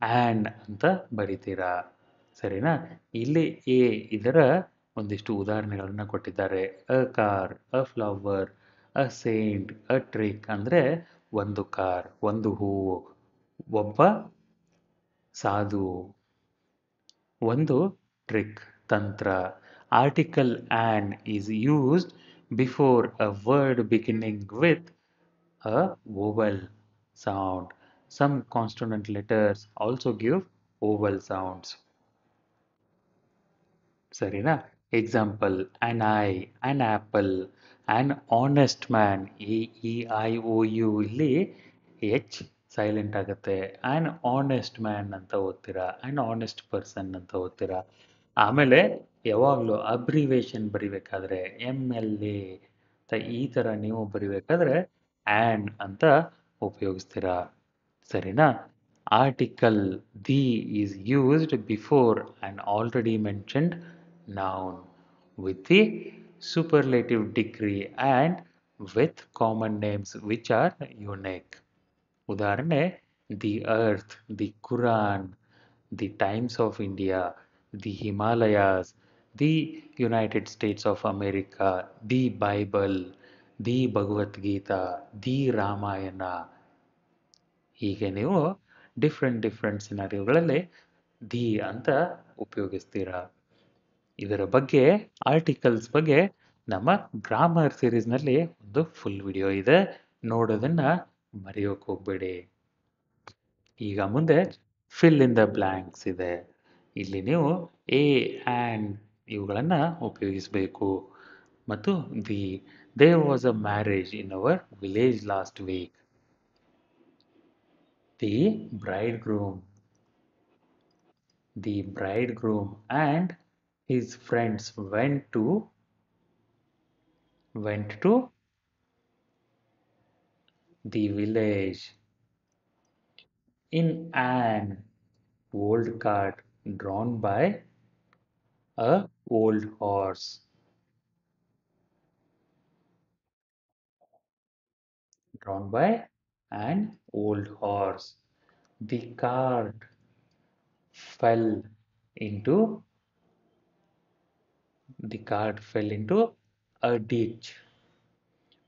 ಆ್ಯಂಡ್ ಅಂತ ಬರಿತೀರಾ? ಸರಿನಾ? ಇಲ್ಲಿ ಎ ಇದರ ಒಂದಿಷ್ಟು ಉದಾಹರಣೆಗಳನ್ನು ಕೊಟ್ಟಿದ್ದಾರೆ. A car, a flower, a saint, a trick ಅಂದರೆ ಒಂದು ಕಾರ್, ಒಂದು ಹೂವು, ಒಬ್ಬ ಸಾಧು, ಒಂದು ಟ್ರಿಕ್, ತಂತ್ರ article an is used before a word beginning with a vowel sound. Some consonant letters also give vowel sounds. ಸರಿನಾ example an eye an apple an honest man E I O U ಇಲ್ಲಿ H silent ಆಗುತ್ತೆ. An honest man ಅಂತ ಓದ್ತೀರಾ? An honest person ಅಂತ ಓದ್ತೀರಾ? ಆಮೇಲೆ ಯಾವಾಗಲೂ abbreviation ಬರಿಬೇಕಾದ್ರೆ ಎಂ ಎಲ್ ಎ ಈ ಥರ ನೀವು ಬರಿಬೇಕಾದ್ರೆ ಆ್ಯಂಡ್ ಅಂತ ಉಪಯೋಗಿಸ್ತೀರಾ? ಸರಿನಾ? Article the is used before and already mentioned noun with the superlative degree and with common names which are unique. ಉದಾಹರಣೆ the earth the Quran the Times of India the Himalayas the United States of America the Bible the Bhagavad Gita the Ramayana ಹೀಗೆ ನೀವು different different ಸಿನಾರಿಯೋಗಳಲ್ಲಿ the ಅಂತ ಉಪಯೋಗಿಸ್ತೀರಾ ಇದರ ಬಗ್ಗೆ articles ಬಗ್ಗೆ ನಮ್ಮ grammar ಸೀರೀಸ್ನಲ್ಲಿ ಒಂದು full video ಇದೆ. ನೋಡೋದನ್ನ ಮರೆಯೋಕೆ ಹೋಗ್ಬೇಡಿ. ಈಗ ಮುಂದೆ ಫಿಲ್ ಇನ್ ದ ಬ್ಲ್ಯಾಂಕ್ಸ್ ಇದೆ. ಇಲ್ಲಿ ನೀವು ಎ ಆ್ಯಂಡ್ ಇವುಗಳನ್ನು ಉಪಯೋಗಿಸಬೇಕು. ಮತ್ತು the there was a marriage in our village last week the bridegroom the bridegroom and his friends went to went to the village. In an old cart drawn by a old horse. Drawn by an old horse. The cart fell into the cart fell into a ditch.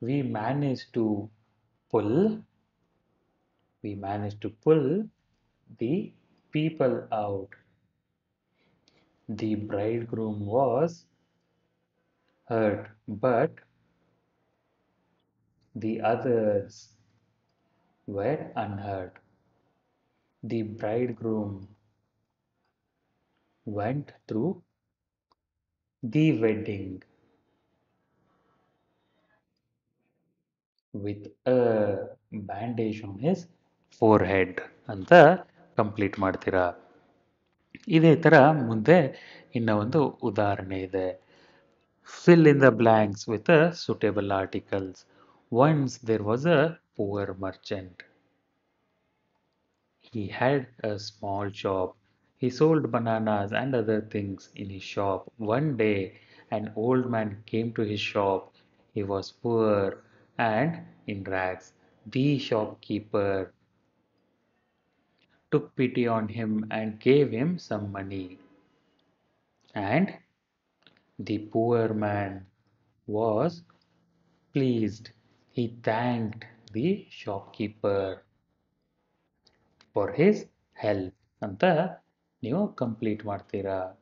We managed to pull, we managed to pull the people out. The bridegroom was hurt, but the others were unhurt. The bridegroom went through the wedding with a bandage on his forehead ಅಂತ complete ಮಾಡ್ತೀರಾ? ಇದೇ ಥರ ಮುಂದೆ ಇನ್ನೂ ಒಂದು ಉದಾಹರಣೆ ಇದೆ. Fill in the blanks with suitable articles once there was a poor merchant He had a small shop. He sold bananas and other things in his shop. One day, an old man came to his shop. He was poor and in rags. The shopkeeper took pity on him and gave him some money. And the poor man was pleased. He thanked the shopkeeper for his help The ನೀವು complete ಮಾಡ್ತೀರಾ?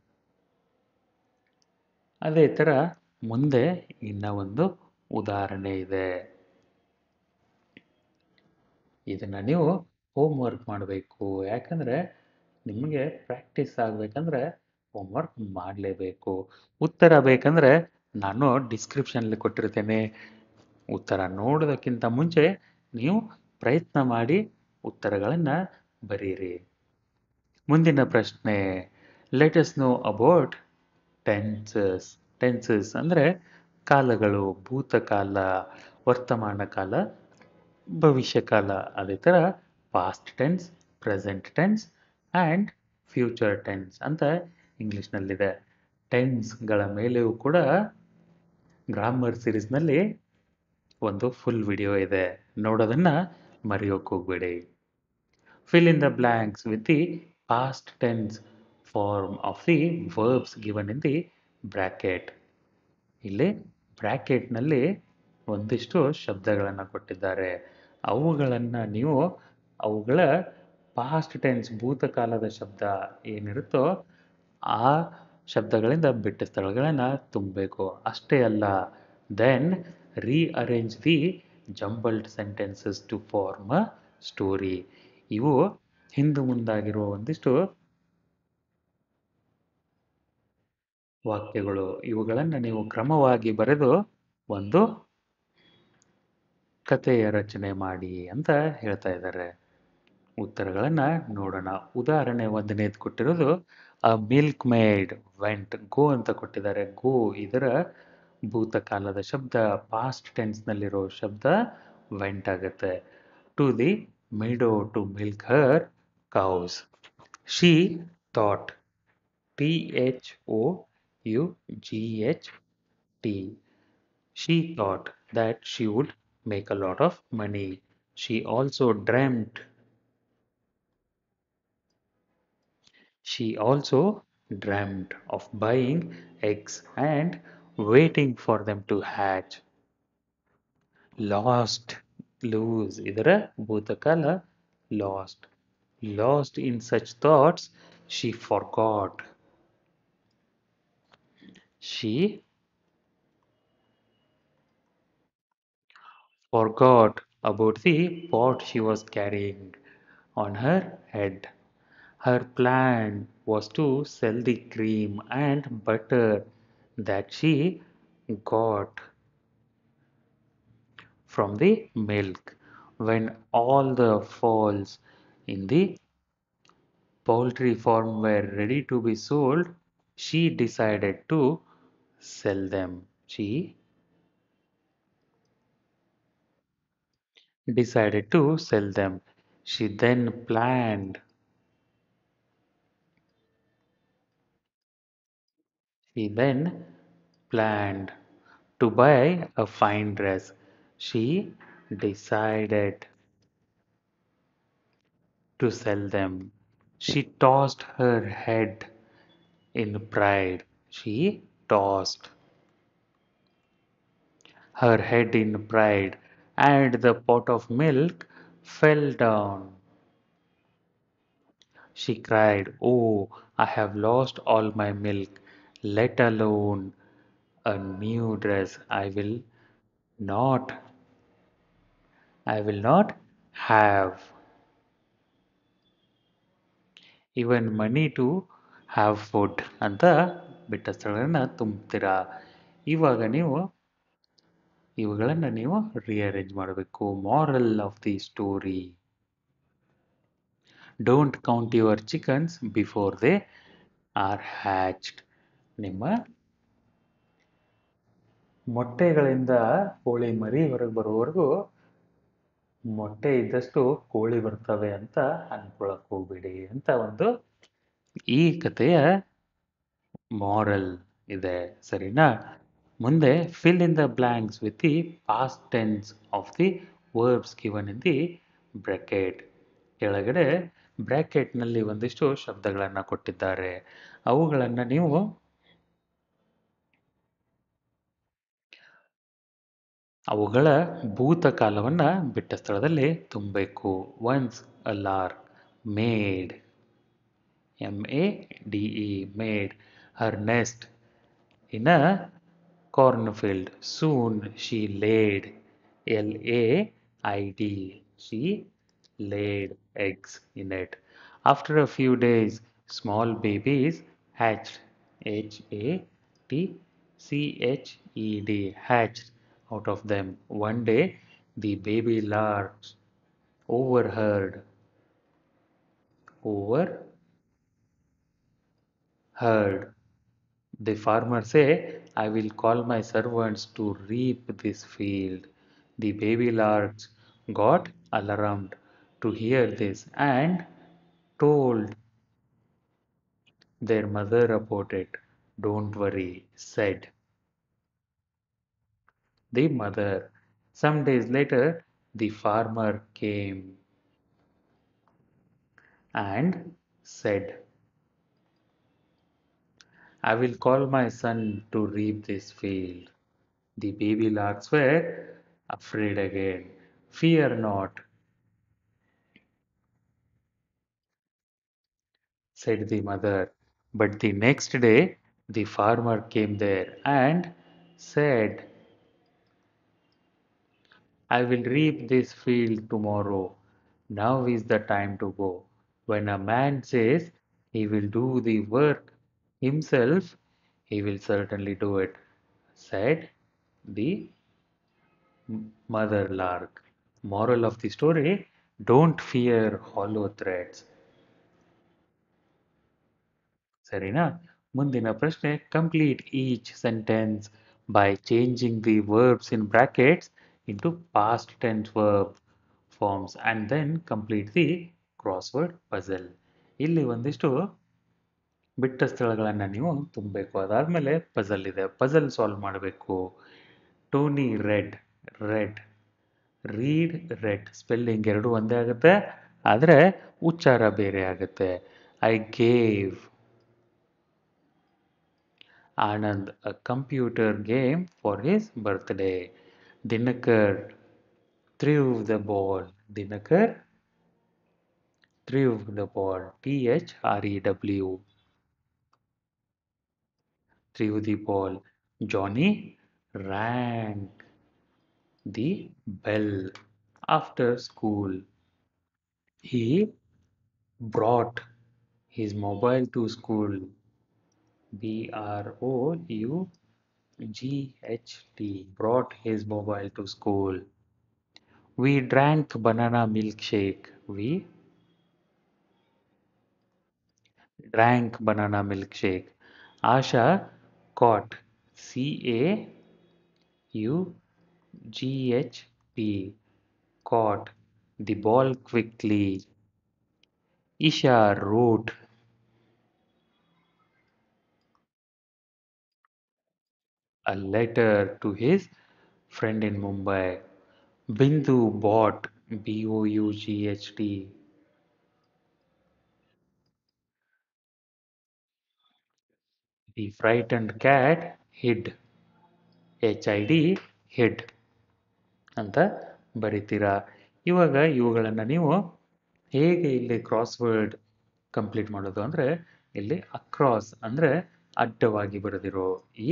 ಅದೇ ಥರ ಮುಂದೆ ಇನ್ನ ಒಂದು ಉದಾಹರಣೆ ಇದೆ. ಇದನ್ನ ನೀವು ಹೋಮ್ವರ್ಕ್ ಮಾಡಬೇಕು. ಯಾಕಂದರೆ ನಿಮಗೆ ಪ್ರಾಕ್ಟೀಸ್ ಆಗಬೇಕಂದ್ರೆ ಹೋಮ್ವರ್ಕ್ ಮಾಡಲೇಬೇಕು. ಉತ್ತರ ಬೇಕಂದರೆ ನಾನು ಡಿಸ್ಕ್ರಿಪ್ಷನಲ್ಲಿ ಕೊಟ್ಟಿರ್ತೇನೆ. ಉತ್ತರ ನೋಡೋದಕ್ಕಿಂತ ಮುಂಚೆ ನೀವು ಪ್ರಯತ್ನ ಮಾಡಿ ಉತ್ತರಗಳನ್ನು ಬರೀರಿ. ಮುಂದಿನ ಪ್ರಶ್ನೆ let us know about tenses tenses ಅಂದರೆ ಕಾಲಗಳು, ಭೂತಕಾಲ, ವರ್ತಮಾನ ಕಾಲ, ಭವಿಷ್ಯಕಾಲ. ಅದೇ ಥರ past tense present tense and future tense ಅಂತ ಇಂಗ್ಲೀಷ್ನಲ್ಲಿದೆ. ಟೆನ್ಸ್ಗಳ ಮೇಲೆಯೂ ಕೂಡ ಗ್ರಾಮರ್ ಸಿರೀಸ್ನಲ್ಲಿ ಒಂದು ಫುಲ್ ವಿಡಿಯೋ ಇದೆ. ನೋಡೋದನ್ನು ಮರೆಯೋಕೆ ಹೋಗಬೇಡಿ. Fill in the blanks with the past tense form of the verbs given in the bracket. ಇಲ್ಲಿ ಬ್ರ್ಯಾಕೆಟ್ನಲ್ಲಿ ಒಂದಿಷ್ಟು ಶಬ್ದಗಳನ್ನು ಕೊಟ್ಟಿದ್ದಾರೆ. ಅವುಗಳನ್ನು ನೀವು, ಅವುಗಳ ಪಾಸ್ಟ್ ಟೆನ್ಸ್ ಭೂತಕಾಲದ ಶಬ್ದ ಏನಿರುತ್ತೋ ಆ ಶಬ್ದಗಳಿಂದ ಬಿಟ್ಟ ಸ್ಥಳಗಳನ್ನು ತುಂಬಬೇಕು. ಅಷ್ಟೇ ಅಲ್ಲ then rearrange the jumbled sentences to form story ಇವು ಹಿಂದು ಮುಂದಾಗಿರುವ ಒಂದಿಷ್ಟು ವಾಕ್ಯಗಳು. ಇವುಗಳನ್ನು ನೀವು ಕ್ರಮವಾಗಿ ಬರೆದು ಒಂದು ಕಥೆಯ ರಚನೆ ಮಾಡಿ ಅಂತ ಹೇಳ್ತಾ ಇದ್ದಾರೆ. ಉತ್ತರಗಳನ್ನು ನೋಡೋಣ. ಉದಾಹರಣೆ ಒಂದನೇದು ಕೊಟ್ಟಿರೋದು a milk made went go ಅಂತ ಕೊಟ್ಟಿದ್ದಾರೆ. ಗೋ ಇದರ ಭೂತಕಾಲದ ಶಬ್ದ ಪಾಸ್ಟ್ ಟೆನ್ಸ್ನಲ್ಲಿರೋ ಶಬ್ದ ವೆಂಟ್ ಆಗುತ್ತೆ. To the meadow to milk her cows. She thought T H O U G H T. She thought that she would make a lot of money. She also dreamt. She also dreamt of buying eggs and waiting for them to hatch. Lost lose ಇದರ ಭೂತಕಾಲ last Lost in such thoughts, she forgot. She forgot about the pot she was carrying on her head. Her plan was to sell the cream and butter that she got from the milk. When all the falls in the poultry farm were ready to be sold, she decided to sell them. She decided to sell them. She then planned. She then planned to buy a fine dress. She decided to sell them. She tossed her head in pride. She tossed her head in pride, and the pot of milk fell down. She cried, Oh, I have lost all my milk, let alone a new dress. I will not, I will not have even money to have food ಅಂತ ಬಿಟ್ಟ ಸ್ಥಳಗಳನ್ನು ತುಂಬ್ತೀರಾ? ಇವಾಗ ನೀವು ಇವುಗಳನ್ನು ನೀವು rearrange ಮಾಡಬೇಕು. Moral of the story don't count your chickens before they are hatched ನಿಮ್ಮ ಮೊಟ್ಟೆಗಳಿಂದ ಕೋಳಿ ಮರಿ ಹೊರಗೆ ಬರೋವರೆಗೂ ಮೊಟ್ಟೆ ಇದ್ದಷ್ಟು ಕೋಳಿ ಬರ್ತವೆ ಅಂತ ಅನ್ಕೊಳಕ್ ಹೋಗ್ಬೇಡಿ ಅಂತ ಒಂದು ಈ ಕಥೆಯ ಮಾರಲ್ ಇದೆ, ಸರಿನಾ? ಮುಂದೆ fill in the blanks with the past tense of the verbs given in the bracket ಕೆಳಗಡೆ ಬ್ರ್ಯಾಕೆಟ್ನಲ್ಲಿ ಒಂದಿಷ್ಟು ಶಬ್ದಗಳನ್ನು ಕೊಟ್ಟಿದ್ದಾರೆ. ಅವುಗಳನ್ನು ನೀವು ಅವುಗಳ ಭೂತಕಾಲವನ್ನು ಬಿಟ್ಟ ಸ್ಥಳದಲ್ಲಿ ತುಂಬಬೇಕು once a made M A D E made her nest in a cornfield. Soon she laid L A I D she laid eggs in it. After a few days small babies hatched, H A T C H E D hatched out of them. One day, the baby larks overheard, overheard the farmer say, I will call my servants to reap this field. The baby larks got alarmed to hear this and told their mother about it. Don't worry, said the mother. Some days later, the farmer came and said, I will call my son to reap this field. The baby larks were afraid again. Fear not, said the mother. But the next day, the farmer came there and said, I will reap this field tomorrow. Now is the time to go. When a man says he will do the work himself, he will certainly do it, said the mother lark. Moral of the story don't fear hollow threads. ಸರಿನಾ ಮುಂದಿನ ಪ್ರಶ್ನೆ complete each sentence by changing the verbs in brackets Into past tense verb forms and then complete the crossword puzzle. ಇಲ್ಲಿ ಒಂದಿಷ್ಟು ಬಿಟ್ಟ ಸ್ಥಳಗಳನ್ನು ನೀವು ತುಂಬಬೇಕು. ಅದಾದಮೇಲೆ ಪಜಲ್ ಇದೆ. ಪಜಲ್ ಸಾಲ್ವ್ ಮಾಡಬೇಕು. Tony read read read read spelling ಎರಡು ಒಂದೇ ಆಗುತ್ತೆ. ಆದರೆ ಉಚ್ಚಾರ ಬೇರೆ ಆಗುತ್ತೆ. I gave Anand a computer game for his his birthday. Dinakar threw the ball. Dinakar threw the ball. T H R E W. Threw the ball. Johnny rang the bell after school. He brought his mobile to school. B R O U G H T brought his mobile to school. We drank banana milkshake. We drank banana milkshake. Asha caught C A U G H T caught the ball quickly. Isha wrote a letter to his friend in Mumbai. Bindu bought B O U G H T the frightened cat hid. H I D hid. ಅಂತ ಬರಿತೀರಾ ಇವಾಗ ಇವುಗಳನ್ನು ನೀವು ಹೇಗೆ ಇಲ್ಲಿ crossword complete ಮಾಡೋದು ಅಂದರೆ ಇಲ್ಲಿ across ಅಂದರೆ ಅಡ್ಡವಾಗಿ ಬರೆದಿರೋ ಈ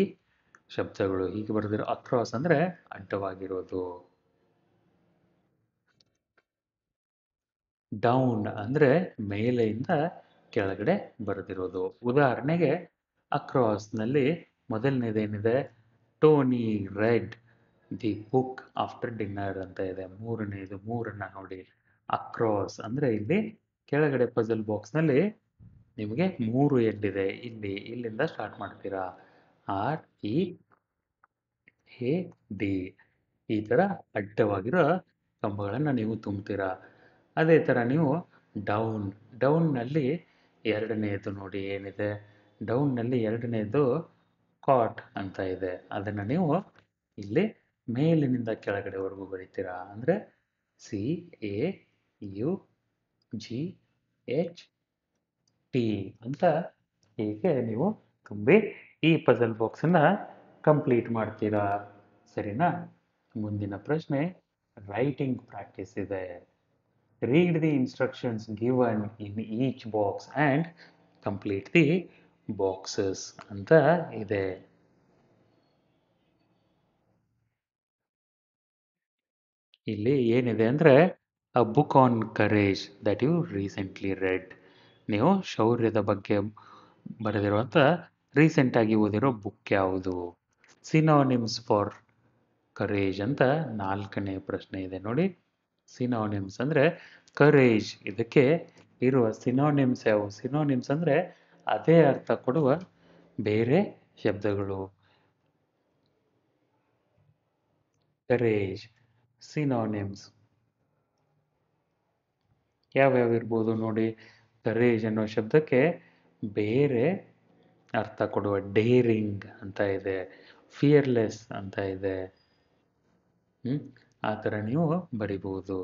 ಶಬ್ದಗಳು ಹೀಗೆ ಬರೆದಿರೋ ಅಕ್ರಾಸ್ ಅಂದರೆ ಅಡ್ಡವಾಗಿರೋದು. ಡೌನ್ ಅಂದರೆ ಮೇಲೆಯಿಂದ ಕೆಳಗಡೆ ಬರೆದಿರೋದು. ಉದಾಹರಣೆಗೆ ಅಕ್ರಾಸ್ನಲ್ಲಿ ಮೊದಲನೇದೇನಿದೆ Tony read, the book after dinner ಅಂತ ಇದೆ. ಮೂರನೇದು, ಮೂರನ್ನ ನೋಡಿ. ಅಕ್ರಾಸ್ ಅಂದರೆ ಇಲ್ಲಿ ಕೆಳಗಡೆ ಪಜಲ್ ಬಾಕ್ಸ್ನಲ್ಲಿ ನಿಮಗೆ ಮೂರು ಎಲ್ಲಿದೆ ಇಲ್ಲಿ, ಇಲ್ಲಿಂದ ಸ್ಟಾರ್ಟ್ ಮಾಡ್ತೀರಾ? ಆರ್, ಇ ಎ ಡಿ ಈ ಥರ ಅಡ್ಡವಾಗಿರೋ ಕಂಬಗಳನ್ನು ನೀವು ತುಂಬ್ತೀರಾ? ಅದೇ ಥರ ನೀವು ಡೌನ್, ಡೌನ್ನಲ್ಲಿ ಎರಡನೆಯದು ನೋಡಿ ಏನಿದೆ? ಡೌನ್ನಲ್ಲಿ ಎರಡನೇದು ಕಾಟ್ ಅಂತ ಇದೆ. ಅದನ್ನು ನೀವು ಇಲ್ಲಿ ಮೇಲಿನಿಂದ ಕೆಳಗಡೆವರೆಗೂ ಬರೀತೀರಾ? ಅಂದರೆ C, A, U, G, H, T ಅಂತ ಹೀಗೆ ನೀವು ತುಂಬಿ ಈ ಪಜಲ್ ಬಾಕ್ಸನ್ನು ಕಂಪ್ಲೀಟ್ ಮಾಡ್ತೀರಾ? ಸರಿನಾ? ಮುಂದಿನ ಪ್ರಶ್ನೆ ರೈಟಿಂಗ್ ಪ್ರಾಕ್ಟೀಸ್ ಇದೆ. Read the instructions given in each box and complete the boxes ಅಂತ ಇದೆ. ಇಲ್ಲಿ ಏನಿದೆ ಅಂದರೆ a book on courage that you recently read ನೀವು ಶೌರ್ಯದ ಬಗ್ಗೆ ಬರೆದಿರುವಂಥ ರೀಸೆಂಟಾಗಿ ಓದಿರೋ ಬುಕ್ ಯಾವುದು? ಸಿನೋನಿಮ್ಸ್ ಫಾರ್ ಕರೇಜ್ ಅಂತ ನಾಲ್ಕನೇ ಪ್ರಶ್ನೆ ಇದೆ ನೋಡಿ. ಸಿನೋನಿಮ್ಸ್ ಅಂದರೆ ಕರೇಜ್ ಇದಕ್ಕೆ ಇರುವ ಸಿನೋನಿಮ್ಸ್ ಯಾವುವು ಸಿನೋನಿಮ್ಸ್ ಅಂದರೆ ಅದೇ ಅರ್ಥ ಕೊಡುವ ಬೇರೆ ಶಬ್ದಗಳು. ಕರೇಜ್ ಸಿನೋನಿಮ್ಸ್ ಯಾವ್ಯಾವ ಇರ್ಬೋದು ನೋಡಿ. ಕರೇಜ್ ಅನ್ನೋ ಶಬ್ದಕ್ಕೆ ಬೇರೆ ಅರ್ಥ ಕೊಡುವ ಡೇರಿಂಗ್ ಅಂತ ಇದೆ ಫಿಯರ್ಲೆಸ್ ಅಂತ ಇದೆ. ಆ ಥರ ನೀವು ಬರಿಬಹುದು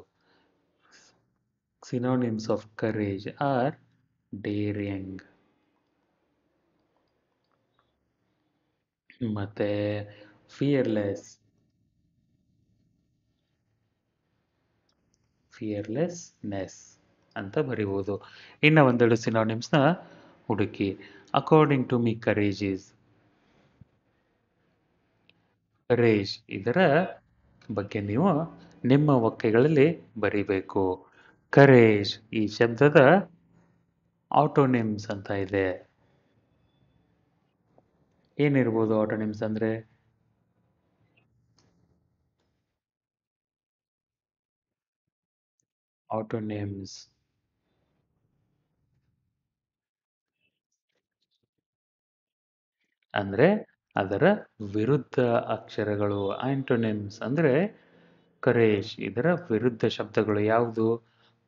synonyms of courage or daring ಮತ್ತೆ ಫಿಯರ್ಲೆಸ್ ಫಿಯರ್ಲೆಸ್ನೆಸ್ ಅಂತ ಬರಿಬೋದು. ಇನ್ನು ಒಂದೆರಡು ಸಿನೋನಿಮ್ಸ್ನ ಹುಡುಕಿ. According to me courage is courage ಇದರ ಬಗ್ಗೆ ನೀವು ನಿಮ್ಮ ಒಕ್ಕೆಗಳಲ್ಲಿ ಬರಿಬೇಕು. ಕರೇಜ್ ಈ ಶಬ್ದದ ಆಟೋನಿಮ್ಸ್ ಅಂತ ಇದೆ. ಏನಿರ್ಬೋದು ಆಟೋನಿಮ್ಸ್ ಅಂದರೆ? ಆಟೋನಿಮ್ಸ್ ಅಂದ್ರೆ ಅದರ ವಿರುದ್ಧ ಅಕ್ಷರಗಳು ಆಂಟೋನಿಮ್ಸ್ ಅಂದರೆ ಕರೇಶ್ ಇದರ ವಿರುದ್ಧ ಶಬ್ದಗಳು ಯಾವುದು?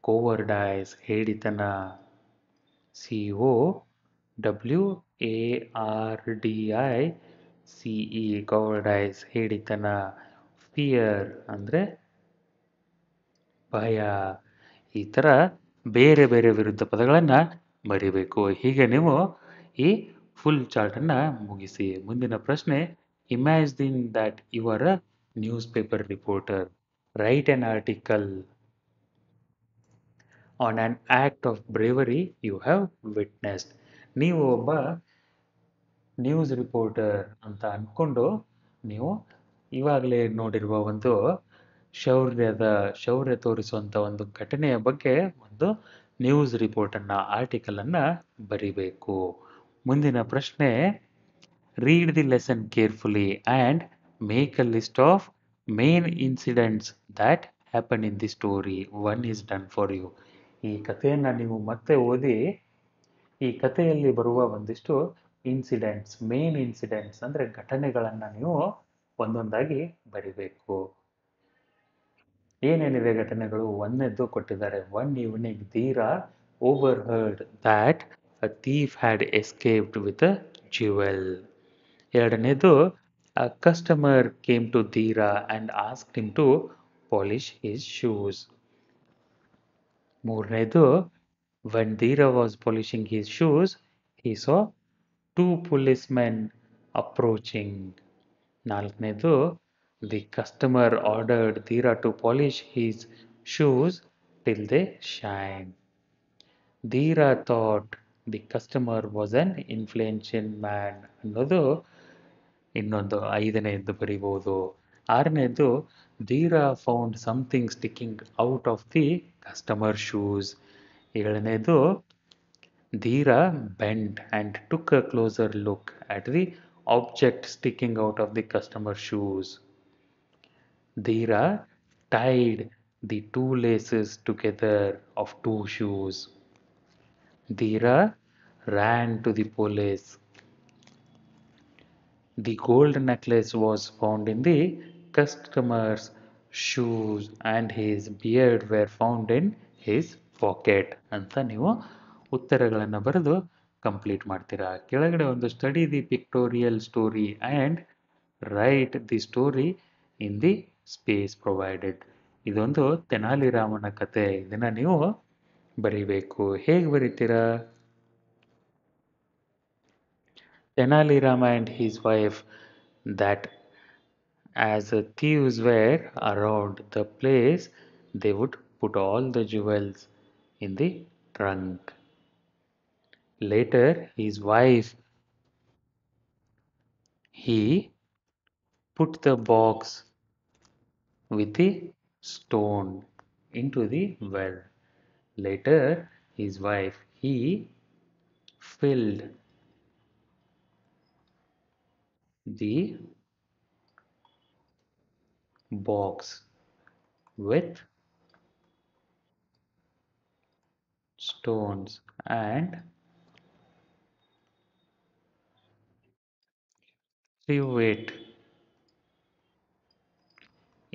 Cowardice ಹೇಡಿತನ. C O W A R D I C E cowardice ಹೇಡಿತನ. Fear ಅಂದರೆ ಭಯ. ಈ ಥರ ಬೇರೆ ಬೇರೆ ವಿರುದ್ಧ ಪದಗಳನ್ನು ಬರಿಬೇಕು. ಹೀಗೆ ನೀವು ಈ ಫುಲ್ ಚಾರ್ಟನ್ನು ಮುಗಿಸಿ. ಮುಂದಿನ ಪ್ರಶ್ನೆ imagine that you a newspaper reporter write an article on on act of bravery you have witnessed ನೀವು ಒಬ್ಬ ನ್ಯೂಸ್ ರಿಪೋರ್ಟರ್ ಅಂತ ಅಂದ್ಕೊಂಡು ನೀವು ಇವಾಗಲೇ ನೋಡಿರುವ ಒಂದು ಶೌರ್ಯದ, ಶೌರ್ಯ ತೋರಿಸುವಂಥ ಒಂದು ಘಟನೆಯ ಬಗ್ಗೆ ಒಂದು ನ್ಯೂಸ್ ರಿಪೋರ್ಟನ್ನು ಆರ್ಟಿಕಲನ್ನು ಬರಿಬೇಕು. ಮುಂದಿನ ಪ್ರಶ್ನೆ read the lesson carefully and make a list of main incidents that happen in the story one is done for you ಈ ಕಥೆಯನ್ನು ನೀವು ಮತ್ತೆ ಓದಿ, ಈ ಕಥೆಯಲ್ಲಿ ಬರುವ ಒಂದಿಷ್ಟು ಇನ್ಸಿಡೆಂಟ್ಸ್ ಮೇನ್ ಇನ್ಸಿಡೆಂಟ್ಸ್ ಅಂದರೆ ಘಟನೆಗಳನ್ನು ನೀವು ಒಂದೊಂದಾಗಿ ಬರಿಬೇಕು. ಏನೇನಿದೆ ಘಟನೆಗಳು? ಒಂದೆದ್ದು ಕೊಟ್ಟಿದ್ದಾರೆ. One evening Dhira overheard that a thief had escaped with a jewel. Eranedu, a customer came to Dhira and asked him to polish his shoes. Murnedu, when Dhira was polishing his shoes, he saw two policemen approaching. Nalknedu, the customer ordered Dhira to polish his shoes till they shine. Dhira thought the customer was an influential man ಅನ್ನೋದು ಇನ್ನೊಂದು ಐದನೇದು ಬರಿಬೋದು ಆರನೇದು Dhira found something sticking out of the customer shoes ಏಳನೇದು Dhira bend and took a closer look at the object sticking out of the customer shoes. Dheera tied the two laces together of two shoes. Dheera ran to the police. The gold necklace was found in the customer's shoes and his beard were found in his pocket ಅಂತ ನೀವು ಉತ್ತರಗಳನ್ನು ಬರೆದು complete ಮಾಡ್ತೀರಾ ಕೆಳಗಡೆ ಒಂದು study the pictorial story and write the story in the space provided ಇದೊಂದು ತೆನಾಲಿರಾಮನ ಕತೆ ಇದನ್ನು ನೀವು ಬರಿಬೇಕು ಹೇಗೆ ಬರೀತೀರಾ Tenali Rama and his wife that as thieves were around the place, they would put all the jewels in the trunk. Later, his wife, he put the box with the stone into the well. Later, his wife, he filled the box with stones and threw it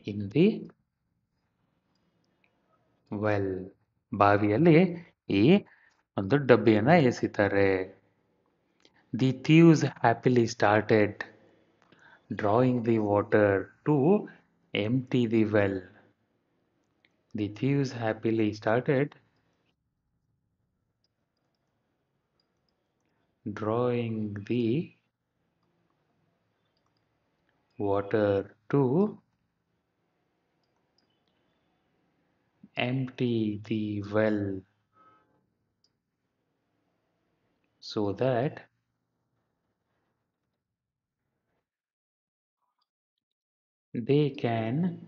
in the well ಬಾವಿಯಲ್ಲಿ ಈ ಒಂದು ಡಬ್ಬಿಯನ್ನು ಎಸಿತಾರೆ. The thieves happily started drawing the water to empty the well the thieves happily started drawing the water to empty the well so that they can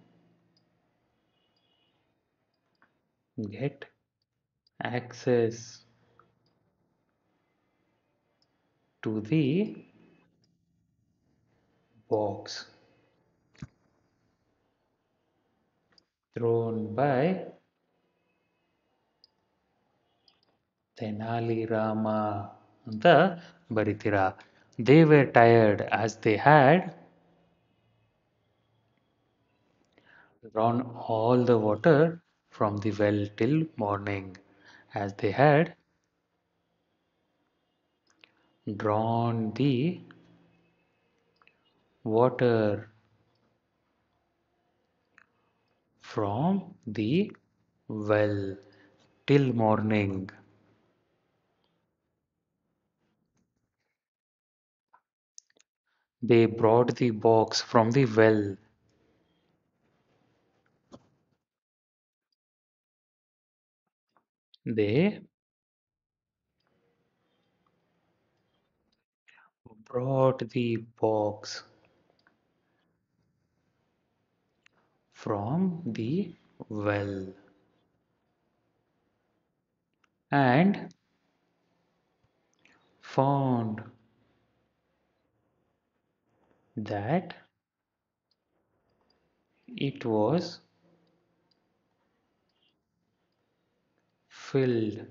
get access to the box thrown by Tenali Rama ಅಂತ ಬರಿತೀರಾ they were tired as they had drawn all the water from the well till morning as they had drawn the water from the well till morning They brought the box from the well. They brought the box from the well. And found that it was filled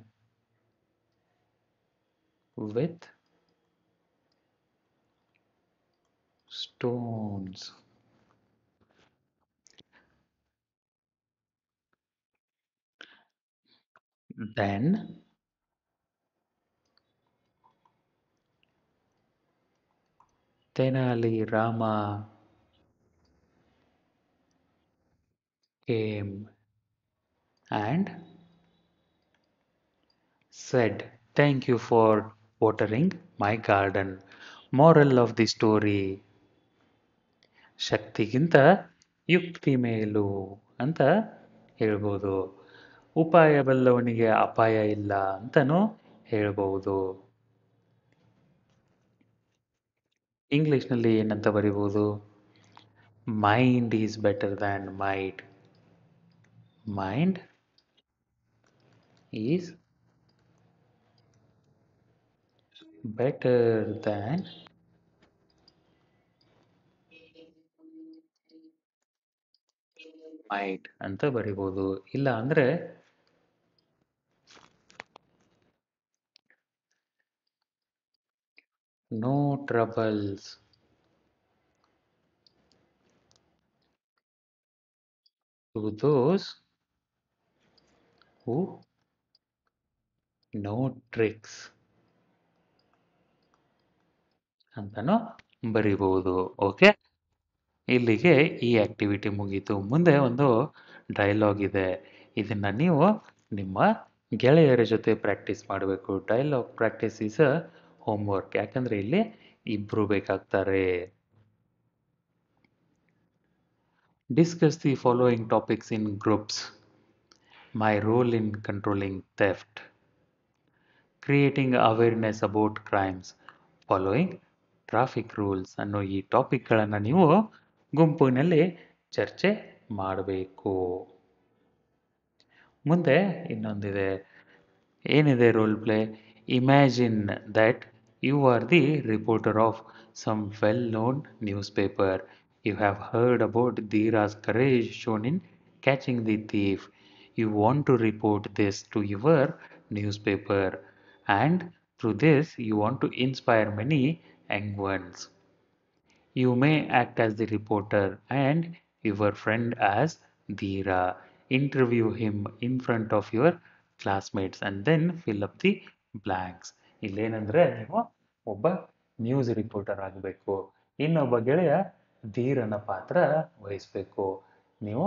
with stones. Then Tenali Rama came and said thank you for watering my garden moral of the story ಶಕ್ತಿಗಿಂತ ಯುಕ್ತಿ ಮೇಲು ಅಂತ ಹೇಳ್ಬೋದು. ಉಪಾಯ ಬಲ್ಲವನಿಗೆ ಅಪಾಯ ಇಲ್ಲ ಅಂತಲೂ ಹೇಳ್ಬೋದು. ಇಂಗ್ಲಿಷ್ನಲ್ಲಿ ಏನಂತ ಬರಿಬೋದು? Mind is better than might mind is better than might ಅಂತ ಬರಿಬೋದು. ಇಲ್ಲ ಅಂದ್ರೆ no troubles to those who know tricks. ಅಂತನೂ ಬರಿಬಹುದು. ಓಕೆ ಇಲ್ಲಿಗೆ ಈ ಆಕ್ಟಿವಿಟಿ ಮುಗೀತು. ಮುಂದೆ ಒಂದು ಡೈಲಾಗ್ ಇದೆ. ಇದನ್ನ ನೀವು ನಿಮ್ಮ ಗೆಳೆಯರ ಜೊತೆ ಪ್ರಾಕ್ಟೀಸ್ ಮಾಡಬೇಕು. Dialogue practice is a homework ಯಾಕಂದ್ರೆ ಇಲ್ಲಿ ಇಬ್ರು ಬೇಕಾಗ್ತಾರೆ. Discuss the following topics in groups my role in controlling theft creating awareness about crimes following traffic rules ಅನ್ನೋ ಈ ಟಾಪಿಕ್ಗಳನ್ನು ನೀವು ಗುಂಪಿನಲ್ಲಿ ಚರ್ಚೆ ಮಾಡಬೇಕು. ಮುಂದೆ ಇನ್ನೊಂದಿದೆ. ಏನಿದೆ role play imagine that You are the reporter of some well known newspaper. You have heard about Dhira's courage shown in catching the thief. You want to report this to your newspaper, and through this, you want to inspire many young ones. You may act as the reporter and your friend as Dhira. Interview him in front of your classmates and then fill up the blanks. ಇಲ್ಲೇನಂದ್ರೆ ನೀವು ಒಬ್ಬ news reporter ಆಗಬೇಕು, ಇನ್ನೊಬ್ಬ ಗೆಳೆಯ ಧೀರನ ಪಾತ್ರ ವಹಿಸ್ಬೇಕು. ನೀವು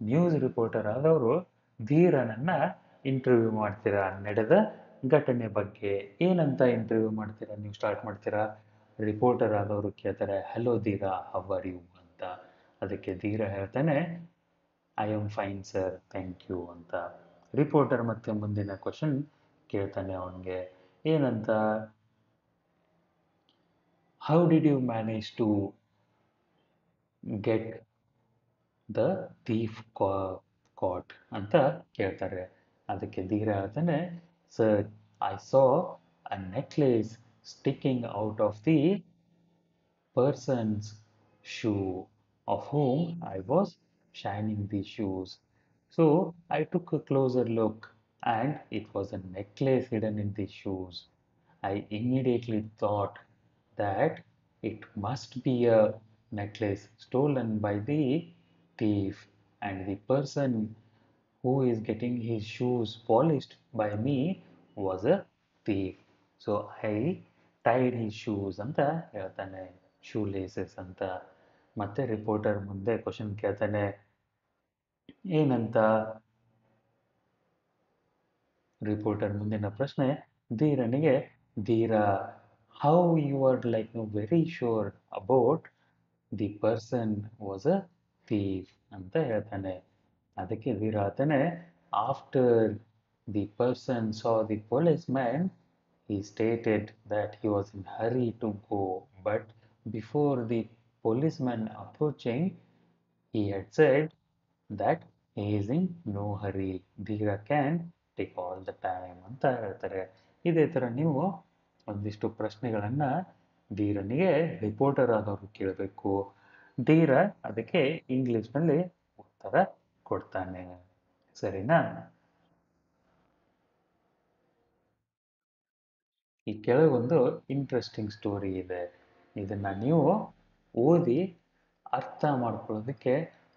news reporter ಆದವರು ಧೀರನನ್ನ ಇಂಟರ್ವ್ಯೂ ಮಾಡ್ತೀರಾ? ನಡೆದ ಘಟನೆ ಬಗ್ಗೆ ಏನಂತ ಇಂಟರ್ವ್ಯೂ ಮಾಡ್ತೀರಾ? ನೀವು ಸ್ಟಾರ್ಟ್ ಮಾಡ್ತೀರಾ? ರಿಪೋರ್ಟರ್ ಆದವರು ಕೇಳ್ತಾರೆ ಹಲೋ ಧೀರಾ ಹವರ್ ಯು ಅಂತ. ಅದಕ್ಕೆ ಧೀರ ಹೇಳ್ತಾನೆ I am fine sir thank you ಅಂತ. ರಿಪೋರ್ಟರ್ ಮತ್ತೆ ಮುಂದಿನ ಕ್ವಶನ್ ಕೇಳ್ತಾನೆ ಅವನಿಗೆ. ಏನಂತ? How did you manage to get the thief caught ಅಂತ ಕೇಳ್ತಾರೆ ಅದಕ್ಕೆ ಧೀರ ಹೇಳ್ತಾನೆ sir I saw a necklace sticking out of the person's shoe, of whom I was shining the shoes. So, I took a closer look. and it was a necklace hidden in the shoes. I immediately thought that it must be a necklace stolen by the thief and the person who is getting his shoes polished by me was a thief. So I tied his shoes ಅಂತ ಹೇಳ್ತಾನೆ shoe laissez ಅಂತ ಮತ್ತೆ reporter ಮುಂದೆ question ಕೇಳ್ತಾನೆ ಏನಂತ reporter ಮುಂದಿನ ಪ್ರಶ್ನೆ ಧೀರನಿಗೆ Dheera how you are like no very sure about the person was a thief ಅಂತ ಹೇಳ್ತಾನೆ ಅದಕ್ಕೆ ಧೀರ ಹೇಳ್ತಾನೆ after the person saw the police man he stated that he was in hurry to go but before the policeman approaching he had said that he is in no hurry Dheera can take all the time ಅಂತ ಹೇಳ್ತಾರೆ. ಇದೇ ಥರ ನೀವು ಒಂದಿಷ್ಟು ಪ್ರಶ್ನೆಗಳನ್ನು ಧೀರನಿಗೆ reporter ಆದವರು ಕೇಳಬೇಕು. ಧೀರ ಅದಕ್ಕೆ ಇಂಗ್ಲಿಷ್ನಲ್ಲಿ ಉತ್ತರ ಕೊಡ್ತಾನೆ. ಸರಿನಾ? ಈ ಕೆಳಗೊಂದು ಇಂಟ್ರೆಸ್ಟಿಂಗ್ ಸ್ಟೋರಿ ಇದೆ. ಇದನ್ನ ನೀವು ಓದಿ ಅರ್ಥ ಮಾಡ್ಕೊಳ್ಳೋದಕ್ಕೆ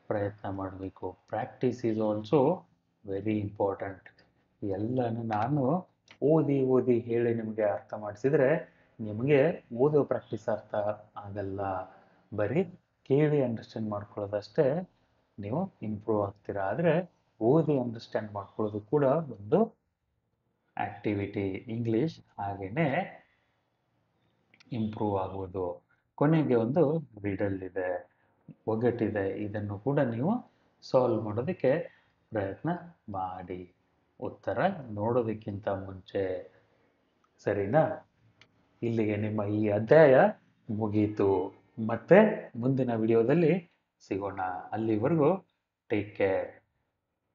ಪ್ರಯತ್ನ ಮಾಡಬೇಕು. Practice is also very important ಎಲ್ಲನೂ ನಾನು ಓದಿ ಓದಿ ಹೇಳಿ ನಿಮಗೆ ಅರ್ಥ ಮಾಡಿಸಿದ್ರೆ ನಿಮಗೆ ಓದೋ ಪ್ರಾಕ್ಟೀಸ್ ಅರ್ಥ ಆಗಲ್ಲ. ಬರೀ ಕೇಳಿ ಅಂಡರ್ಸ್ಟ್ಯಾಂಡ್ ಮಾಡ್ಕೊಳ್ಳೋದಷ್ಟೇ ನೀವು ಇಂಪ್ರೂವ್ ಆಗ್ತೀರಾ. ಆದರೆ ಓದಿ ಅಂಡರ್ಸ್ಟ್ಯಾಂಡ್ ಮಾಡ್ಕೊಳ್ಳೋದು ಕೂಡ ಒಂದು ಆಕ್ಟಿವಿಟಿ ಇಂಗ್ಲಿಷ್ ಹಾಗೆಯೇ ಇಂಪ್ರೂವ್ ಆಗುವುದು ಕೊನೆಗೆ ಒಂದು ರಿಡಲ್ ಇದೆ ಒಗ್ಗಟ್ಟಿದೆ ಇದನ್ನು ಕೂಡ ನೀವು ಸಾಲ್ವ್ ಮಾಡೋದಕ್ಕೆ ಪ್ರಯತ್ನ ಮಾಡಿ. ಉತ್ತರ ನೋಡೋದಕ್ಕಿಂತ ಮುಂಚೆ ಸರಿನಾ? ಇಲ್ಲಿಗೆ ನಿಮ್ಮ ಈ ಅಧ್ಯಾಯ ಮುಗೀತು. ಮತ್ತೆ ಮುಂದಿನ ವಿಡಿಯೋದಲ್ಲಿ ಸಿಗೋಣ. ಅಲ್ಲಿವರೆಗೂ ಟೇಕ್ ಕೇರ್.